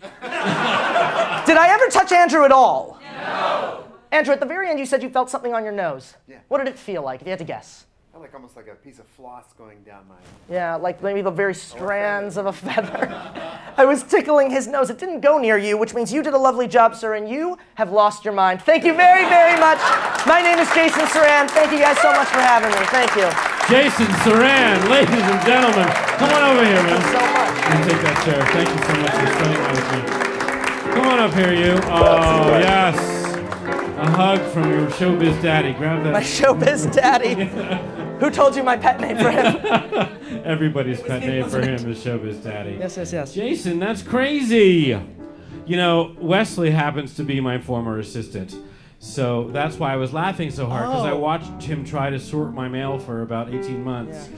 Did I ever touch Andrew at all? No. Andrew, at the very end, you said you felt something on your nose. Yeah. What did it feel like, if you had to guess? I like almost like a piece of floss going down my. Yeah, like maybe the very strands of a feather. I was tickling his nose. It didn't go near you, which means you did a lovely job, sir, and you have lost your mind. Thank you very, very much. My name is Jason Suran. Thank you guys so much for having me. Thank you. Jason Suran, ladies and gentlemen, come on over here, man. Thank you so much. You take that chair. Thank you so much for spending time with me. Come on up here, you. Oh, yes. A hug from your showbiz daddy. Grab that. My showbiz daddy. Who told you my pet name for him? Everybody's pet name for him is Showbiz Daddy. Yes, yes, yes. Jason, that's crazy. You know, Wesley happens to be my former assistant. So that's why I was laughing so hard because I Oh. watched him try to sort my mail for about 18 months.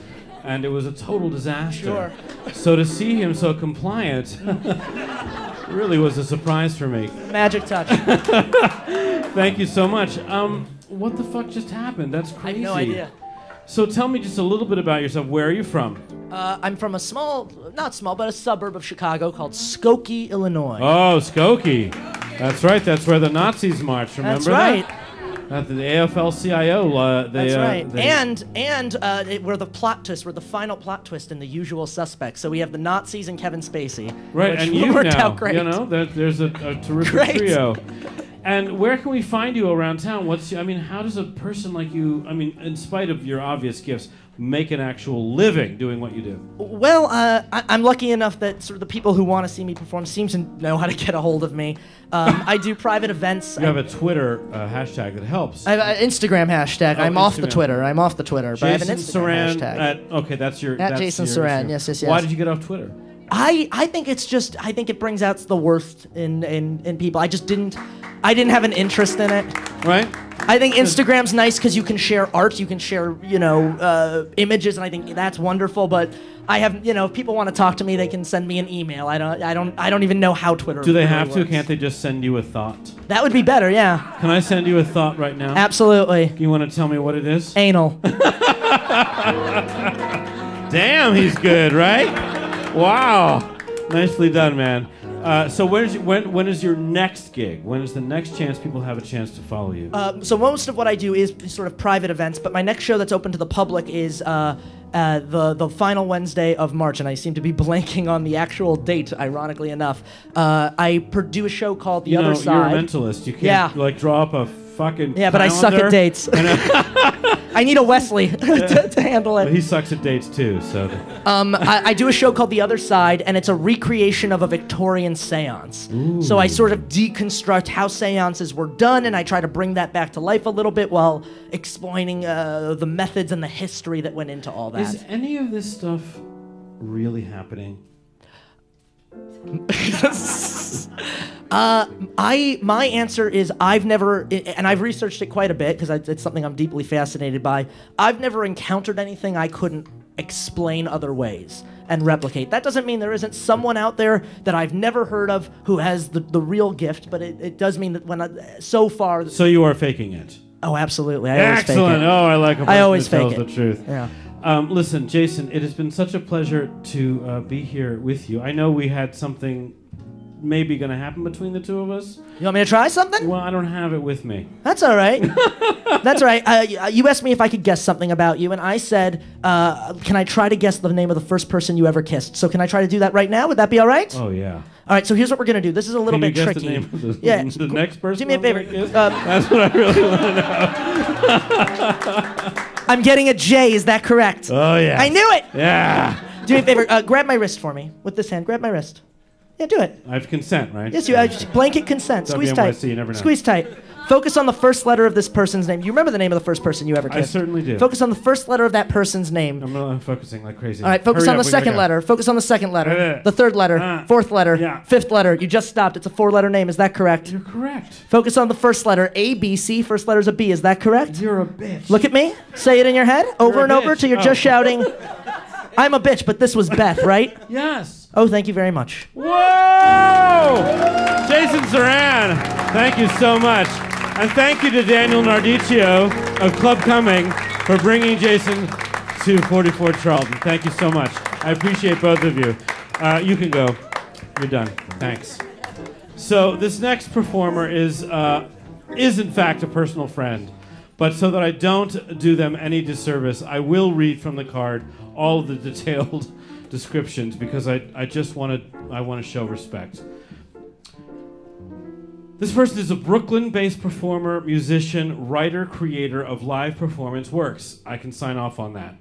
And it was a total disaster. Sure. So to see him so compliant really was a surprise for me. Magic touch. Thank you so much. Um, what the fuck just happened? That's crazy. I crazy. have no idea. So tell me just a little bit about yourself. Where are you from? Uh, I'm from a small, not small, but a suburb of Chicago called Skokie, Illinois. Oh, Skokie. That's right. That's where the Nazis marched. Remember That's right. that? At the AFL-CIO. Uh, they, That's uh, right. they- and and uh, it, we're the plot twist. We're the final plot twist in The Usual Suspects. So we have the Nazis and Kevin Spacey. right, which and you worked now. out great. You know, there, there's a, a terrific trio. And where can we find you around town? What's I mean, how does a person like you, I mean, in spite of your obvious gifts, make an actual living doing what you do? Well, uh, I, I'm lucky enough that sort of the people who want to see me perform seem to know how to get a hold of me. Um, I do private events. You have a Twitter uh, hashtag that helps. I have an Instagram hashtag. Oh, I'm off the Twitter. I'm off the Twitter, but I have an Instagram Suran hashtag. At, okay, that's your. At that's Jason your Suran, Instagram. yes, yes, Why did you get off Twitter? I, I think it's just I think it brings out the worst in, in, in people. I just didn't I didn't have an interest in it. Right. I think Instagram's nice because you can share art, you can share you know uh, images, and I think that's wonderful. But I have you know if people want to talk to me, they can send me an email. I don't I don't I don't even know how Twitter. Do they really have to? works. Can't they just send you a thought? That would be better. Yeah. Can I send you a thought right now? Absolutely. You want to tell me what it is? Anal. Damn, he's good, right? Wow. Nicely done, man. Uh, so when's, when, when is your next gig? When is the next chance people have a chance to follow you? Um, so most of what I do is sort of private events, but my next show that's open to the public is uh, uh, the the final Wednesday of March, and I seem to be blanking on the actual date. Ironically enough, uh, I pro- do a show called The you Other know, Side. you're a mentalist. You can't Yeah. like draw up a fucking Yeah, but I suck at dates. and a- I need a Wesley to, to handle But it. he sucks at dates too. So Um, I, I do a show called The Other Side, and it's a recreation of a Victorian seance. So I sort of deconstruct how seances were done, and I try to bring that back to life a little bit while explaining uh, the methods and the history that went into all that. is any of this stuff really happening? Uh, I my answer is I've never, and I've researched it quite a bit because it's something I'm deeply fascinated by. I've never encountered anything I couldn't explain other ways and replicate. That doesn't mean there isn't someone out there that I've never heard of who has the, the real gift, but it, it does mean that when I, so far. So you are faking it. Oh, absolutely. I always Excellent. Fake it. Oh, I like a person I always who tells fake it. the truth. Yeah. Um, listen, Jason, it has been such a pleasure to uh, be here with you. I know we had something maybe going to happen between the two of us. You want me to try something? Well, I don't have it with me. That's all right. That's all right. Uh, you asked me if I could guess something about you, and I said, uh, "Can I try to guess the name of the first person you ever kissed?" So can I try to do that right now? Would that be all right? Oh yeah. All right. So here's what we're gonna do. This is a little Can you bit guess tricky. the name of the, yeah. the next person? Do me a favor. Uh, That's what I really want to know. I'm getting a J. Is that correct? Oh yeah. I knew it. Yeah. Do me a favor. Uh, grab my wrist for me with this hand. Grab my wrist. Yeah, do it. I have consent, right? Yes, you. Uh, just blanket consent. Squeeze tight. You never know. Squeeze tight. Focus on the first letter of this person's name. You remember the name of the first person you ever kissed? I certainly do. Focus on the first letter of that person's name. I'm focusing like crazy. All right, focus Hurry on up, the second letter. Focus on the second letter. The third letter. uh, fourth letter. yeah. Fifth letter. You just stopped. It's a four letter name. Is that correct? You're correct. Focus on the first letter. A, B, C. First letter's a B. Is that correct? You're a bitch. Look at me. Say it in your head over and over bitch. till you're Oh. just shouting, I'm a bitch, but this was Beth, right? Yes. Oh, thank you very much. Whoa! Jason Suran, thank you so much. And thank you to Daniel Nardicio of Club Cumming for bringing Jason to 44 Charlton. Thank you so much. I appreciate both of you. Uh, you can go. You're done. Thanks. So this next performer is uh, is in fact a personal friend, but so that I don't do them any disservice, I will read from the card all the detailed descriptions because I, I just want to I want to show respect. This person is a Brooklyn based performer, musician, writer, creator of live performance works. I can sign off on that.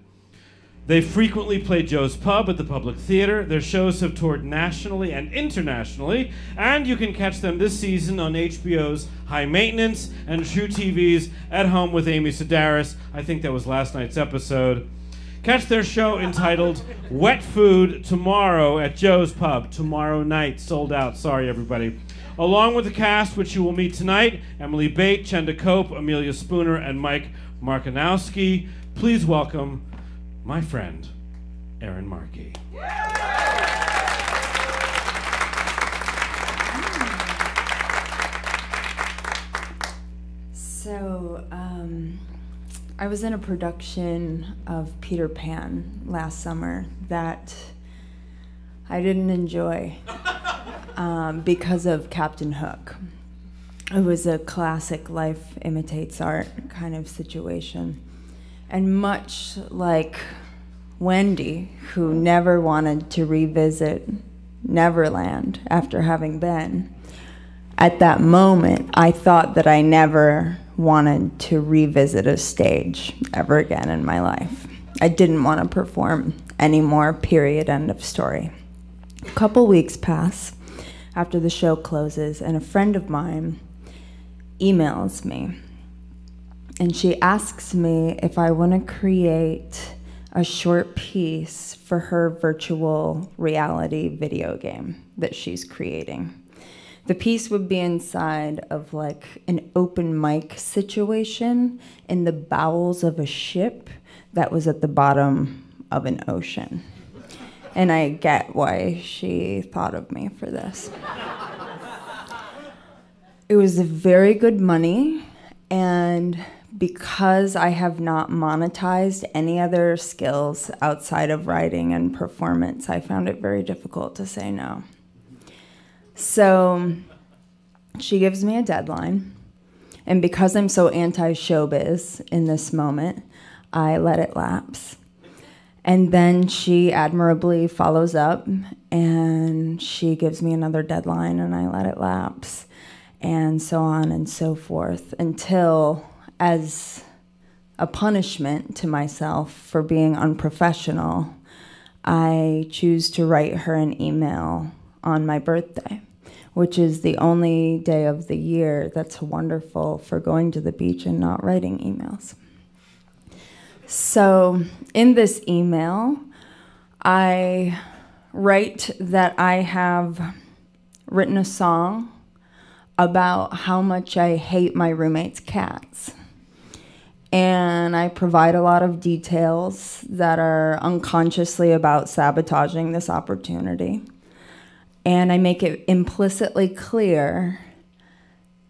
They frequently play Joe's Pub at the Public Theater. Their shows have toured nationally and internationally, and you can catch them this season on HBO's High Maintenance and True TV's At Home with Amy Sedaris. I think that was last night's episode. Catch their show entitled Wet Food tomorrow at Joe's Pub. Tomorrow night, sold out. Sorry, everybody. Along with the cast, which you will meet tonight Emily Bate, Chenda Cope, Amelia Spooner, and Mike Marcinowski. Please welcome my friend, Erin Markey. So, um, I was in a production of Peter Pan last summer that I didn't enjoy um, because of Captain Hook. It was a classic life imitates art kind of situation. And much like Wendy, who never wanted to revisit Neverland after having been, at that moment, I thought that I never wanted to revisit a stage ever again in my life. I didn't want to perform anymore, period, end of story. A couple weeks pass after the show closes, and a friend of mine emails me. And she asks me if I want to create a short piece for her virtual reality video game that she's creating. The piece would be inside of like an open mic situation in the bowels of a ship that was at the bottom of an ocean. And I get why she thought of me for this. It was very good money, and because I have not monetized any other skills outside of writing and performance, I found it very difficult to say no. So she gives me a deadline, and because I'm so anti showbiz in this moment, I let it lapse. And then she admirably follows up and she gives me another deadline and I let it lapse, and so on and so forth until, as a punishment to myself for being unprofessional, I choose to write her an email on my birthday, which is the only day of the year that's wonderful for going to the beach and not writing emails. So, in this email, I write that I have written a song about how much I hate my roommate's cats. And I provide a lot of details that are unconsciously about sabotaging this opportunity. And I make it implicitly clear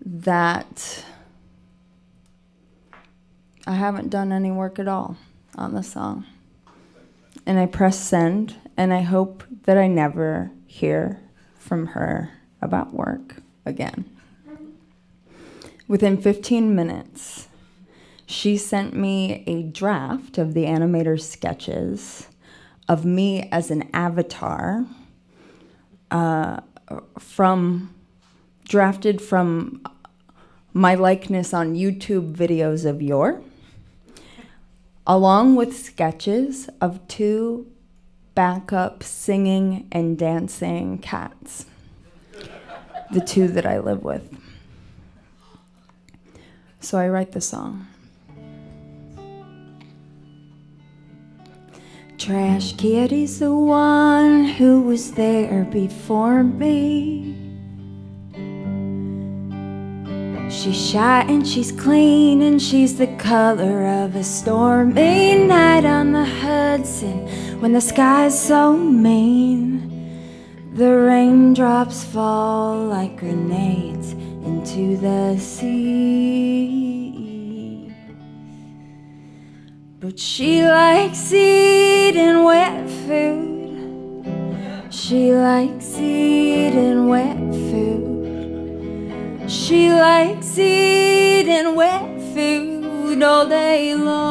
that I haven't done any work at all on the song. And I press send, and I hope that I never hear from her about work again. Within 15 minutes, she sent me a draft of the animator's sketches of me as an avatar uh, from drafted from my likeness on YouTube videos of yore along with sketches of two backup singing and dancing cats, the two that I live with. So I write the song. Trash Kitty's the one who was there before me. She's shy and she's clean and she's the color of a stormy night on the Hudson when the sky's so mean. The raindrops fall like grenades into the sea. But she likes eating wet food. She likes eating wet food. She likes eating wet food all day long.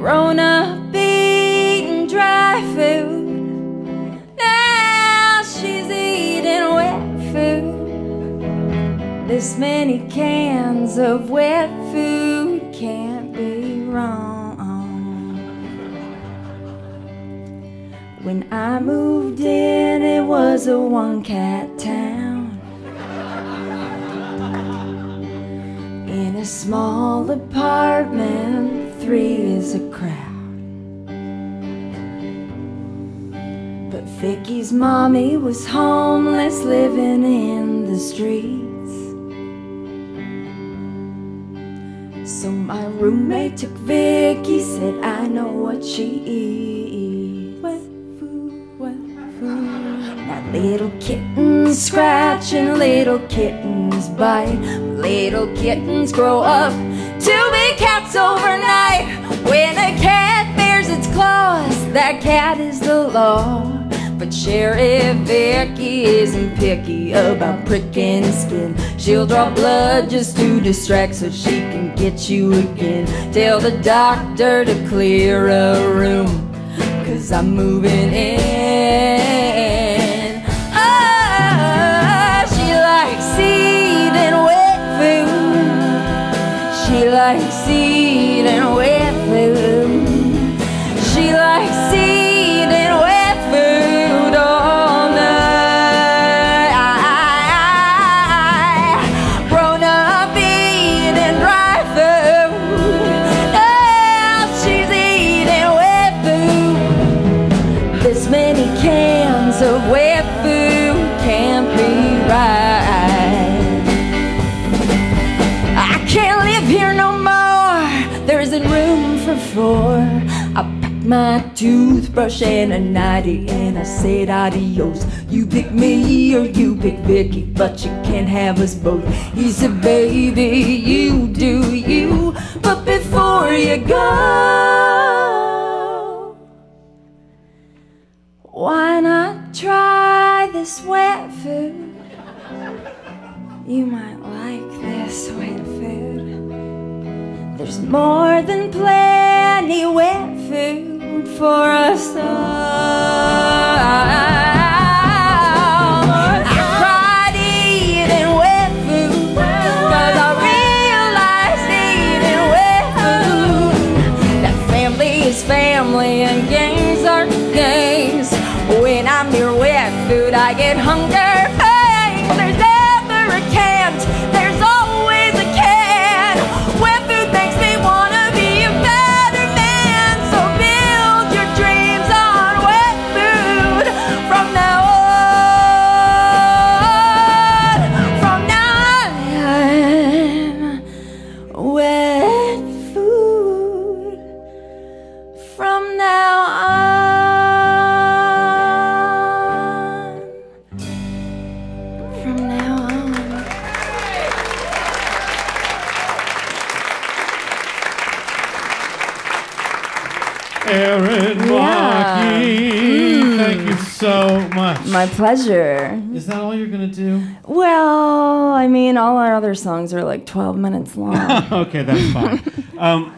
Grown up eating dry food. This many cans of wet food can't be wrong. When I moved in, it was a one cat town. In a small apartment, three is a crowd. But Vicky's mommy was homeless, living in the streets. So my roommate took Vicky, said, I know what she eats. Wet food, wet food. Now little kittens scratch and little kittens bite. Little kittens grow up to be cats overnight. When a cat bears its claws, that cat is the law. But Sheriff Vicky isn't picky about pricking skin. She'll draw blood just to distract so she can get you again. Tell the doctor to clear a room, cause I'm moving in. Oh, she likes seed and wet food. She likes seed and wet toothbrush and a nightie and I said adios. You pick me or you pick Vicky, but you can't have us both. He said, baby, you do you. But before you go, why not try this wet food? You might like this wet food. There's more than plenty wet food for us all. My pleasure. Is that all you're gonna do? Well, I mean, all our other songs are like 12 minutes long. okay, that's fine. um,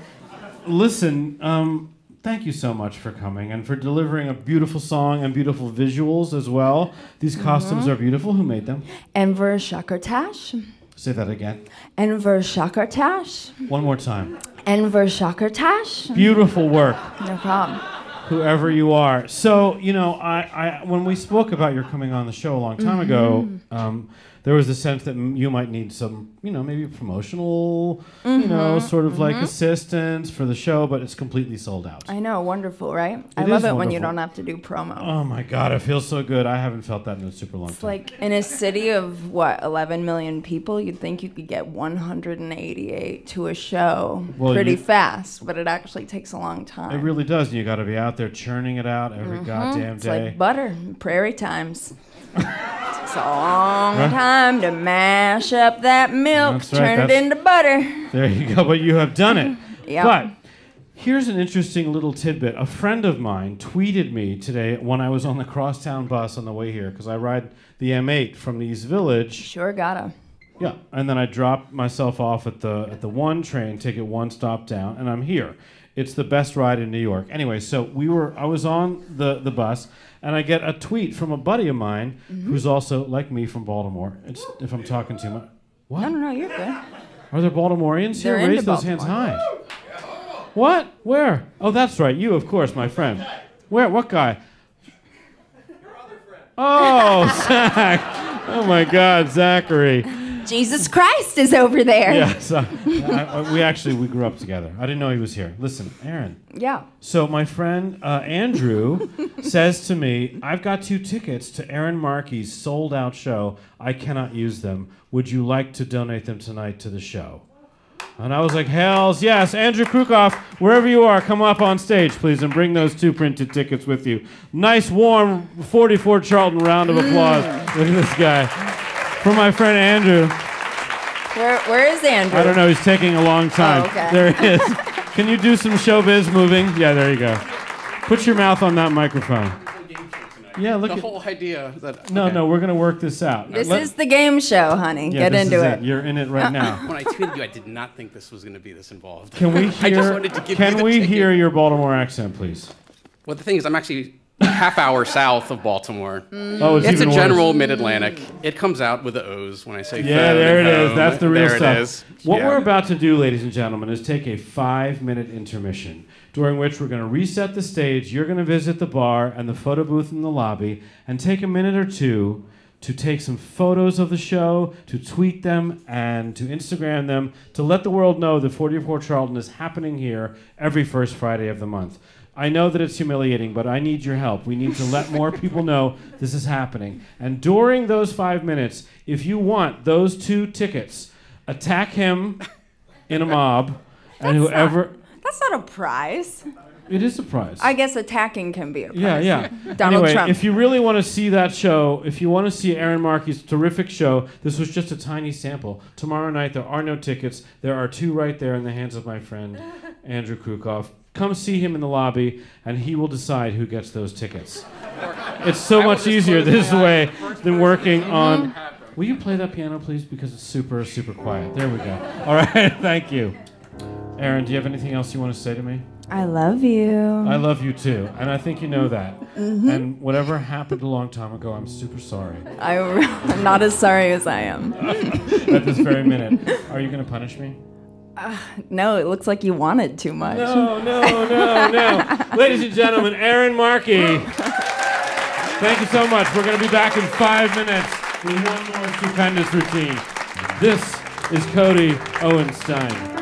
listen, um, thank you so much for coming and for delivering a beautiful song and beautiful visuals as well. These costumes Mhm. are beautiful. Who made them? Enver Shakartash. Say that again. Enver Shakartash. One more time. Enver Shakartash. Beautiful work. No problem. Whoever you are. So, you know, I, I when we spoke about your coming on the show a long time ago, Mhm. um, there was a sense that m- you might need some, you know, maybe promotional, you know, sort of like mhm. assistance for the show, but it's completely sold out. I know, wonderful, right? I love it when you don't have to do promo. Oh my God, it feels so good. I haven't felt that in a super long It's time. like in a city of what 11 million people, you'd think you could get 188 to a show Well, pretty you- fast, but it actually takes a long time. It really does. And you got to be out there churning it out every Mhm. goddamn it's day. It's like butter, prairie times. It's a long Right. time to mash up that milk, right, turn it into butter. There you go. But you have done it. Yep. But here's an interesting little tidbit. A friend of mine tweeted me today when I was on the crosstown bus on the way here because I ride the M8 from the East Village. Sure gotta. Yeah, and then I dropped myself off at the at the one train, take it one stop down, and I'm here. It's the best ride in New York. Anyway, so we were I was on the the bus and I get a tweet from a buddy of mine Mhm. who's also like me from Baltimore. It's if I'm talking too much. What? No, no, no, you're good. Are there Baltimoreans here? They're Raise into those hands high. What? Where? Oh, that's right. You, of course, my friend. Where? What guy? Your other friend. Oh, Zach. Oh my God, Zachary. Jesus Christ is over there. Yes, uh, I- I- we actually we grew up together. I didn't know he was here. Listen, Erin. Yeah. So my friend uh, Andrew says to me, "I've got two tickets to Erin Markey's sold-out show. I cannot use them. Would you like to donate them tonight to the show?" And I was like, "Hell's yes, Andrew Krukoff, wherever you are, come up on stage, please, and bring those two printed tickets with you. Nice, warm 44 Charlton round of applause. Look at this guy, for my friend Andrew. Where, where is Andrew? I don't know. He's taking a long oh, time. Oh, okay. There he is. Can you do some showbiz moving? Yeah, there you go. Put your mouth on that microphone. Yeah, look the at. whole idea that No, okay. no, we're gonna work this out. This Let- is the game show, honey. Yeah, Get this into is it. You're in it right uh-uh. now. when I tweeted you, I did not think this was going to be this involved. Can we hear? I just wanted to give you Can the we ticket. hear your Baltimore accent, please? Well, the thing is, I'm actually half hour south of Baltimore. Oh, it's it's a general mid-Atlantic. It comes out with the O's when I say Yeah, there it is. home. That's the real there stuff. It is. What Yeah. we're about to do, ladies and gentlemen, is take a five minute intermission during which we're going to reset the stage. You're going to visit the bar and the photo booth in the lobby and take a minute or two to take some photos of the show, to tweet them, and to Instagram them, to let the world know that 44 Charlton is happening here every first Friday of the month. I know that it's humiliating, but I need your help. We need to let more people know this is happening. And during those five minutes, if you want those two tickets, attack him in a mob, and whoever. That's not a prize. It is a prize. I guess attacking can be a prize. Yeah, yeah. Donald anyway, Trump. if you really want to see that show, if you want to see Erin Markey's terrific show, this was just a tiny sample. Tomorrow night, there are no tickets. There are two right there in the hands of my friend, Andrew Krukoff. Come see him in the lobby, and he will decide who gets those tickets. It's so I much easier this way than working on. Will you play that piano, please? Because it's super, super quiet. There we go. All right, thank you. Erin, do you have anything else you want to say to me? I love you. I love you too, and I think you know that. Mhm. And whatever happened a long time ago, I'm super sorry. I, am not as sorry as I am. At this very minute, are you going to punish me? Uh, no, it looks like you wanted too much. No, no, no, no. Ladies and gentlemen, Erin Markey. Thank you so much. We're going to be back in five minutes with one more stupendous routine. This is Cody Owenstein.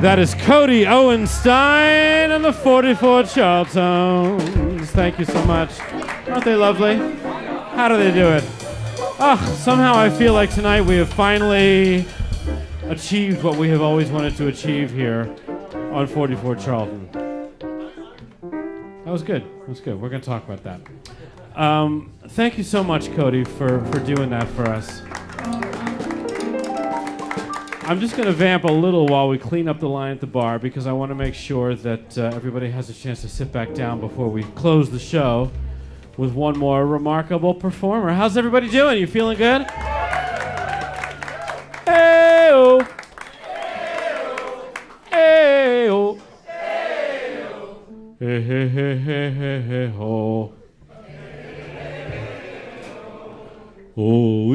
That is Cody Owenstein and the 44 Charltons. Thank you so much. Aren't they lovely? How do they do it? Ah, somehow I feel like tonight we have finally achieved what we have always wanted to achieve here on 44 Charlton. That was good. That was good. We're going to talk about that. Um, thank you so much, Cody, for, for doing that for us. I'm just going to vamp a little while we clean up the line at the bar because I want to make sure that uh, everybody has a chance to sit back down before we close the show with one more remarkable performer. How's everybody doing? You feeling good? Hey-oh. Hey-oh. Hey, hey, hey, hey, hey, hey. Oh, ee, oh,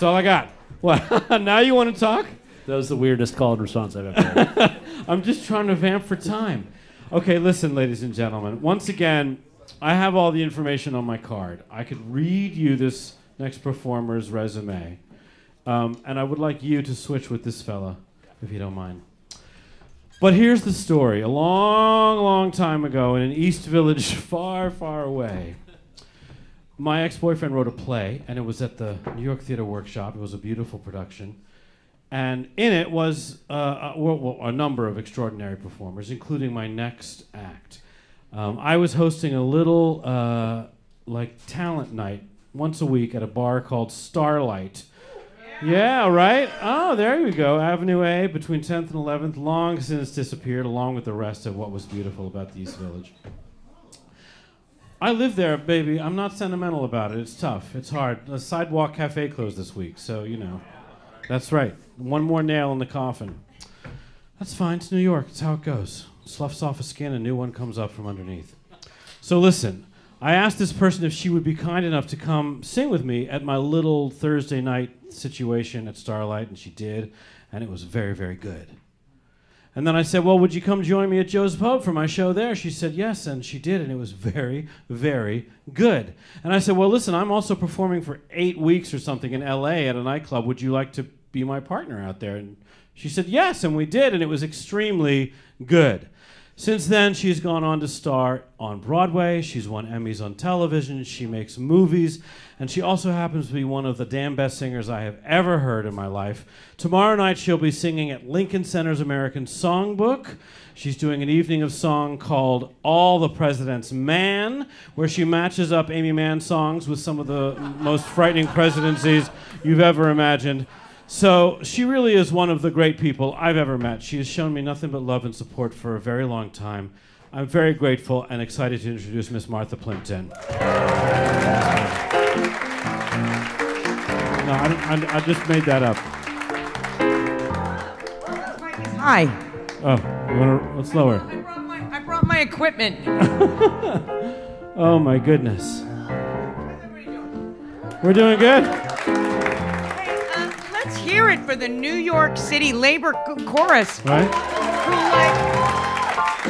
That's all I got. Well, now you want to talk? That was the weirdest call and response I've ever heard. I'm just trying to vamp for time. Okay, listen, ladies and gentlemen. Once again, I have all the information on my card. I could read you this next performer's resume. Um, and I would like you to switch with this fella, if you don't mind. But here's the story. A long, long time ago in an East Village far, far away, my ex boyfriend wrote a play, and it was at the New York Theater Workshop. It was a beautiful production. And in it was uh, a, well, well, a number of extraordinary performers, including my next act. Um, I was hosting a little uh, like talent night once a week at a bar called Starlight. Yeah, right? Oh, there you go. Avenue A between 10th and 11th, long since disappeared, along with the rest of what was beautiful about the East Village. I live there, baby. I'm not sentimental about it. It's tough. It's hard. The Sidewalk Cafe closed this week, so, you know. That's right. One more nail in the coffin. That's fine. It's New York. It's how it goes. Sloughs off a skin, a new one comes up from underneath. So listen, I asked this person if she would be kind enough to come sing with me at my little Thursday night situation at Starlight, and she did, and it was very, very good. And then I said, Well, would you come join me at Joe's Pub for my show there? She said, Yes, and she did, and it was very, very good. And I said, Well, listen, I'm also performing for eight weeks or something in LA at a nightclub. Would you like to be my partner out there? And she said, Yes, and we did, and it was extremely good. Since then, she's gone on to star on Broadway. She's won Emmys on television. She makes movies. And she also happens to be one of the damn best singers I have ever heard in my life. Tomorrow night, she'll be singing at Lincoln Center's American Songbook. She's doing an evening of song called All the President's Mann, where she matches up Aimee Mann songs with some of the most frightening presidencies you've ever imagined. So she really is one of the great people I've ever met. She has shown me nothing but love and support for a very long time. I'm very grateful and excited to introduce Miss Martha Plimpton. No, I, I, I just made that up. Hi. Oh, you wanna, let's lower. I brought my equipment. Oh my goodness. We're doing good. Hear it for the New York City Labor Chorus, Right? who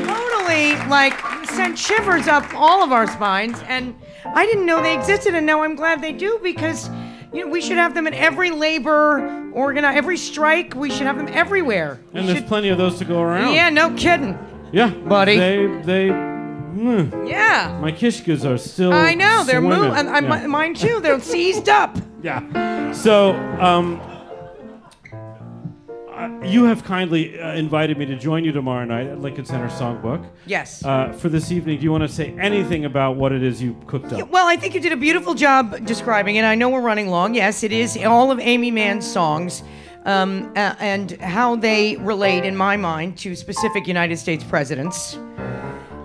like totally like sent shivers up all of our spines, and I didn't know they existed, and now I'm glad they do because you know we should have them at every labor organi every strike. We should have them everywhere. We And there's should- plenty of those to go around. yeah, no kidding. Yeah, buddy. They, they, mm. Yeah. My kishkas are still. I know they're moving, and I, Yeah. mine too. They're seized up. Yeah. So, um, uh, you have kindly uh, invited me to join you tomorrow night at Lincoln Center Songbook. Yes. Uh, for this evening, do you want to say anything about what it is you cooked up? Well, I think you did a beautiful job describing it. I know we're running long. Yes, it is all of Aimee Mann's songs um, uh, and how they relate, in my mind, to specific United States presidents.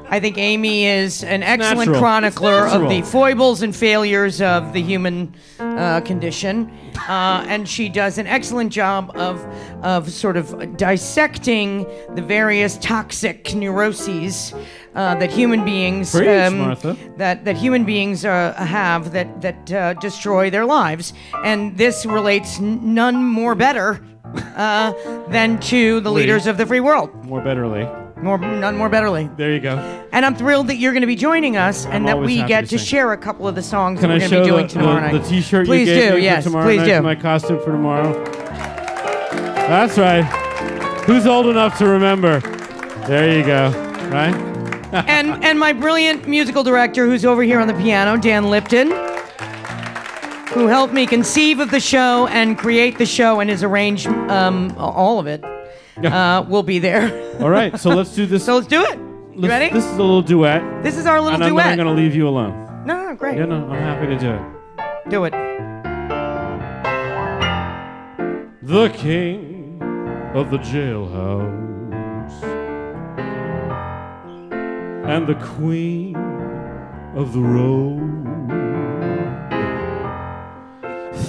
I think Aimee is an excellent natural. chronicler of the foibles and failures of the human uh, condition, uh, and she does an excellent job of of sort of dissecting the various toxic neuroses uh, that human beings um, Preach, Martha. that that human beings uh, have that that uh, destroy their lives, and this relates none more better uh, than to the leaders of the free world. More betterly. More, none more betterly. There you go. And I'm thrilled that you're going to be joining us, and I'm that we get to to share a couple of the songs Can that we're going to be doing the, tomorrow the, night. the T-shirt please you gave do, me yes, for tomorrow please night? do. My costume for tomorrow. That's right. Who's old enough to remember? There you go. Right? and and my brilliant musical director, who's over here on the piano, Dan Lipton, who helped me conceive of the show and create the show and has arranged um, all of it, uh, will be there. All right. So let's do this. So let's do it. You ready? This is a little duet. This is our little and I'm duet. not going to leave you alone. No, no, great. Yeah, no, I'm happy to do it. Do it. The king of the jailhouse and the queen of the road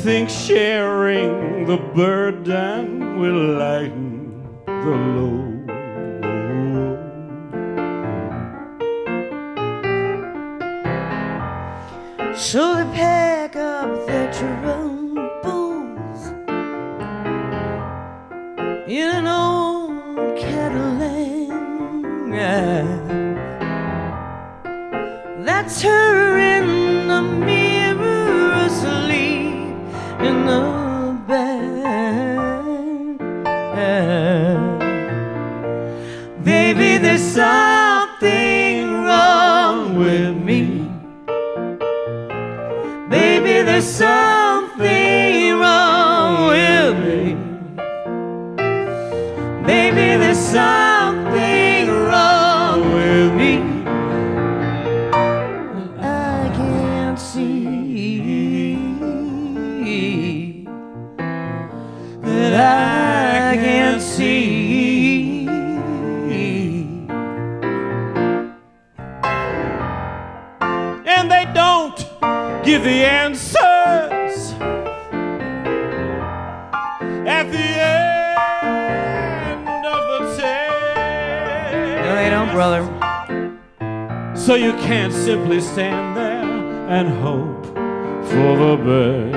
think sharing the burden will lighten load. So they pack up their troubles in an old Cadillac. That's her in the mirror asleep in the there's something wrong with me. Baby, there's something the answers. At the end of the tale. No, they don't, brother. So you can't simply stand there and hope for the best.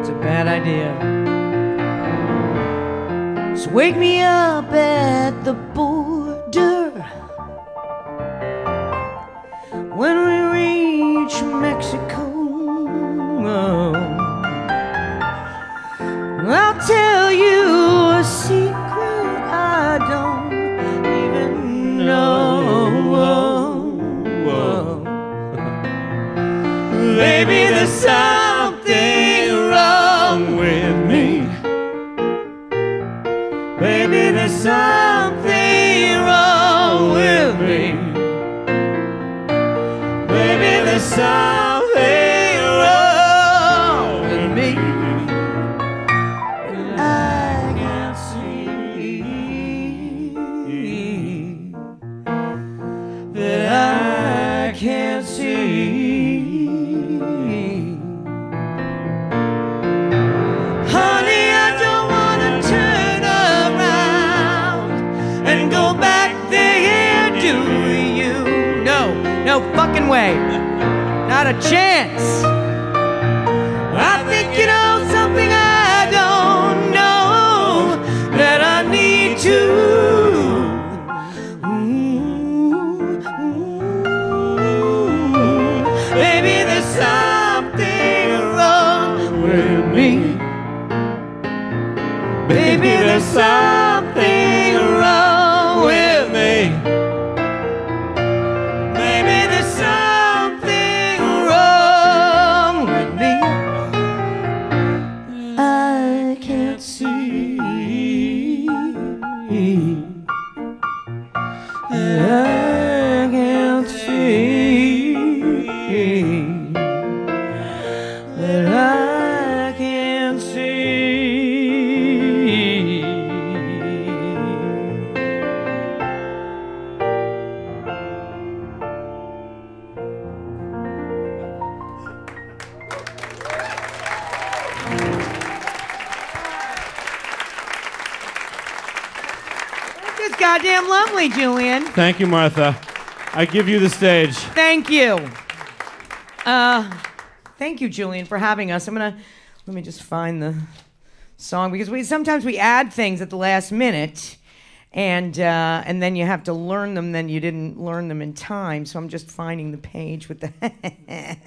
It's a bad idea. So wake me up at the border reach Mexico. I'll tell you a secret I don't even know. Baby, there's something Thank you, Martha. I give you the stage. Thank you. Uh, thank you, Julian, for having us. I'm gonna let me just find the song because we sometimes we add things at the last minute, and uh, and then you have to learn them. Then you didn't learn them in time, so I'm just finding the page with the.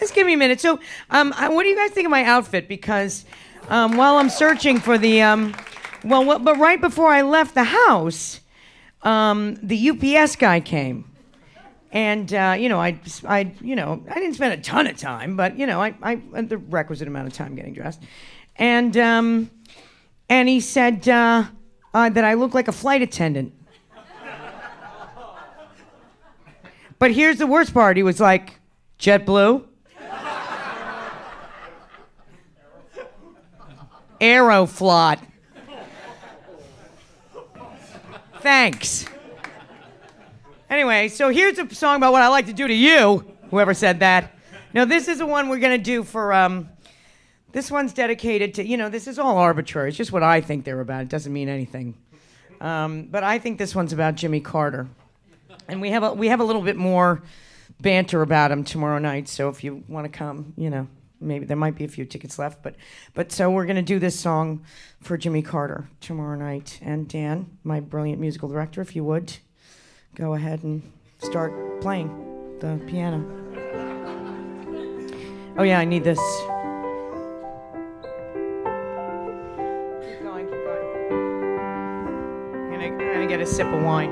just give me a minute. So, um, I- what do you guys think of my outfit? Because um, while I'm searching for the, um, well, what, but right before I left the house, um, the UPS guy came. And uh, you know, I, I, you know, I didn't spend a ton of time, but you know, I, I the requisite amount of time getting dressed, and um, and he said uh, uh, that I look like a flight attendant. but here's the worst part: he was like, JetBlue, Aeroflot. Thanks. Anyway, so here's a song about what I like to do to you, whoever said that. Now, this is the one we're going to do for, um, this one's dedicated to, you know, this is all arbitrary. It's just what I think they're about. It doesn't mean anything. Um, but I think this one's about Jimmy Carter. And we have a, we have a little bit more banter about him tomorrow night. So if you want to come, you know, maybe there might be a few tickets left. But, but so we're going to do this song for Jimmy Carter tomorrow night. And Dan, my brilliant musical director, if you would go ahead and start playing the piano. Oh, yeah, I need this. Keep going, keep going. I'm gonna, gonna get a sip of wine.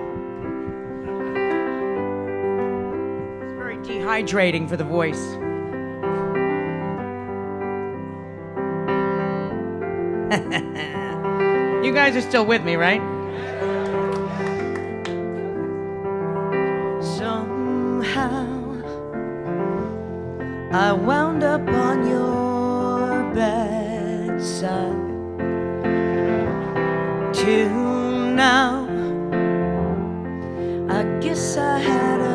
It's very dehydrating for the voice. You guys are still with me, right? Somehow I wound up on your bedside. Till now, I guess I had a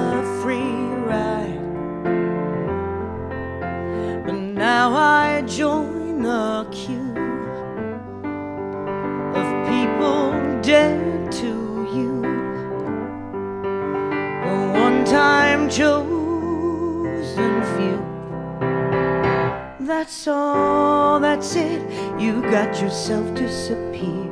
chosen few. That's all, that's it. You got yourself disappeared.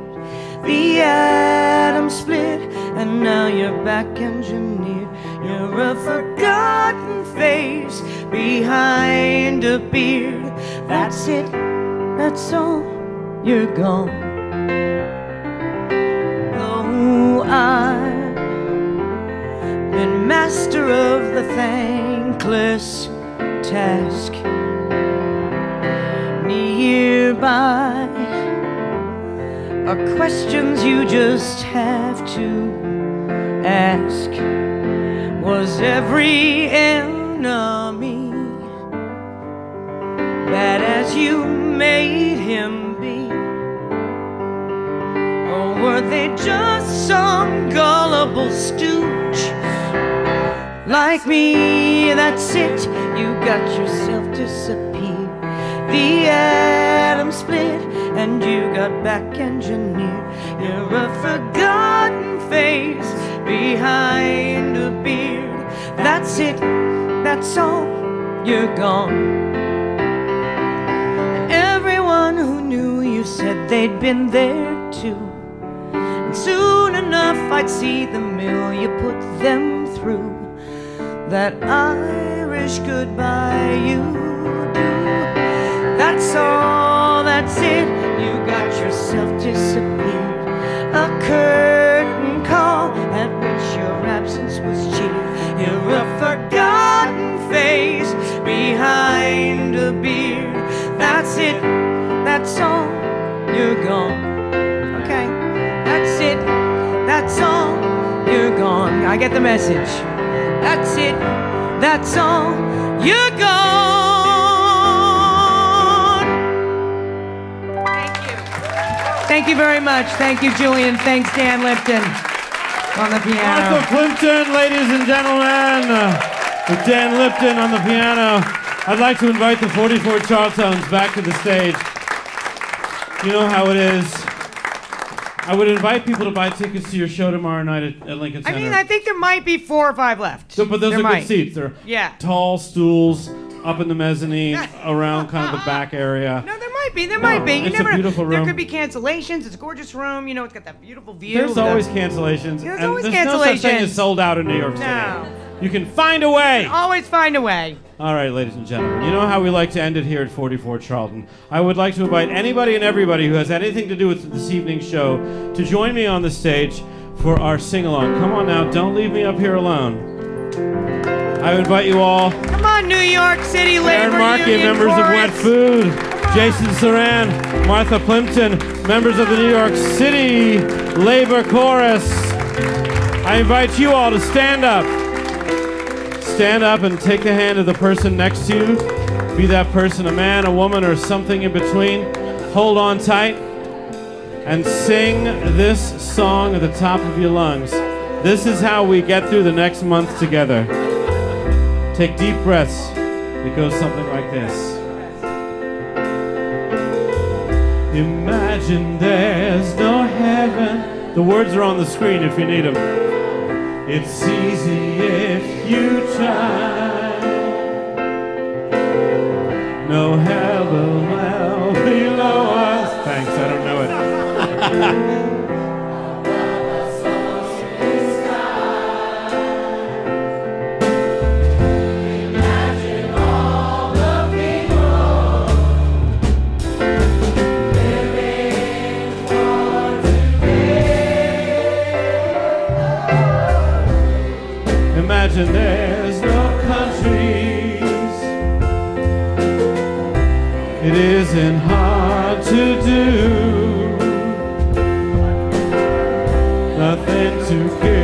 The atom split, and now you're back engineered. You're a forgotten face behind a beard. That's it, that's all. You're gone. Oh, I've been master of the thankless task. Nearby are questions you just have to ask. Was every enemy bad as you made him be? Or were they just some gullible stooge? Like me, that's it, you got yourself disappeared. The atom split, and you got back engineered. You're a forgotten face behind a beard. That's it, that's all, you're gone. Everyone who knew you said they'd been there too. And soon enough, I'd see the mill you put them through. That Irish goodbye you do. That's all, that's it. You got yourself disappeared. A curtain call at which your absence was cheered. You're a forgotten face behind a beard. That's it, that's all. You're gone. Okay, that's it, that's all. You're gone. I get the message. That's it, that's all. You're gone. Thank you. Thank you very much. Thank you, Julian. Thanks, Dan Lipton on the piano. Martha Plimpton, ladies and gentlemen, with Dan Lipton on the piano. I'd like to invite the 44 Charltons back to the stage. You know how it is. I would invite people to buy tickets to your show tomorrow night at, at Lincoln I mean, I think there might be four or five left. So- but those There are might. good seats. They're Yeah. tall stools up in the mezzanine, around kind of the back area. No, there might be. There might be. You it's a never know. beautiful There could be cancellations. It's a gorgeous room. You know, it's got that beautiful view. There's with the- always cancellations. There's and always there's no such thing cancellations. as sold out in New York City. No. You can find a way. Always find a way. All right, ladies and gentlemen, you know how we like to end it here at 44 Charlton. I would like to invite anybody and everybody who has anything to do with this evening's show to join me on the stage for our sing along. Come on now, don't leave me up here alone. I invite you all. Come on, New York City Erin Labor Markey, Union members of Wet Food. Jason Suran, Martha Plimpton, members of the New York City Labor Chorus. I invite you all to stand up. Stand up and take the hand of the person next to you. Be that person a man, a woman, or something in between. Hold on tight and sing this song at the top of your lungs. This is how we get through the next month together. Take deep breaths. It goes something like this. Imagine there's no heaven. The words are on the screen if you need them. It's easy you try. No heaven well below us. Thanks, I don't know it. Imagine there's no countries. It isn't hard to do. Nothing to kill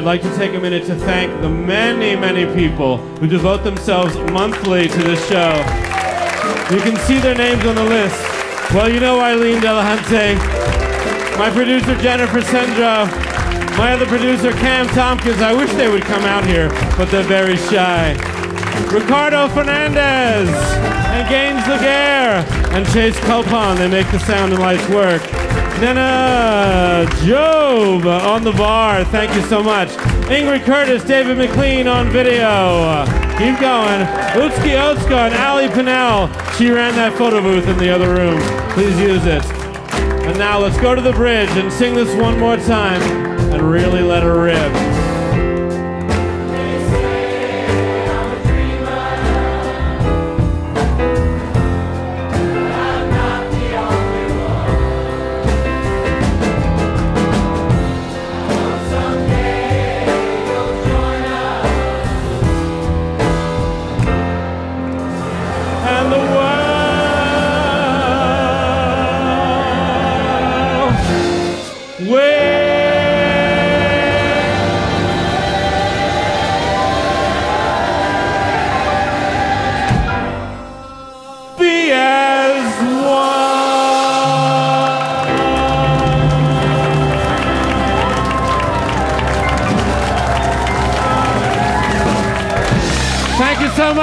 I'd like to take a minute to thank the many, many people who devote themselves monthly to this show. You can see their names on the list. Well, you know Eileen Delahunty, my producer Jennifer Sendro, my other producer Cam Tompkins. I wish they would come out here, but they're very shy. Ricardo Fernandez and Gaines Laguerre and Chase Copon. They make the sound and lights work. Nana Job on the bar. Thank you so much. Ingrid Curtis, David McLean on video. Keep going. Utski Otska and Ali Pinnell. She ran that photo booth in the other room. Please use it. And now let's go to the bridge and sing this one more time and really let her rip.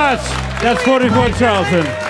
Much. That's 44 Charlton.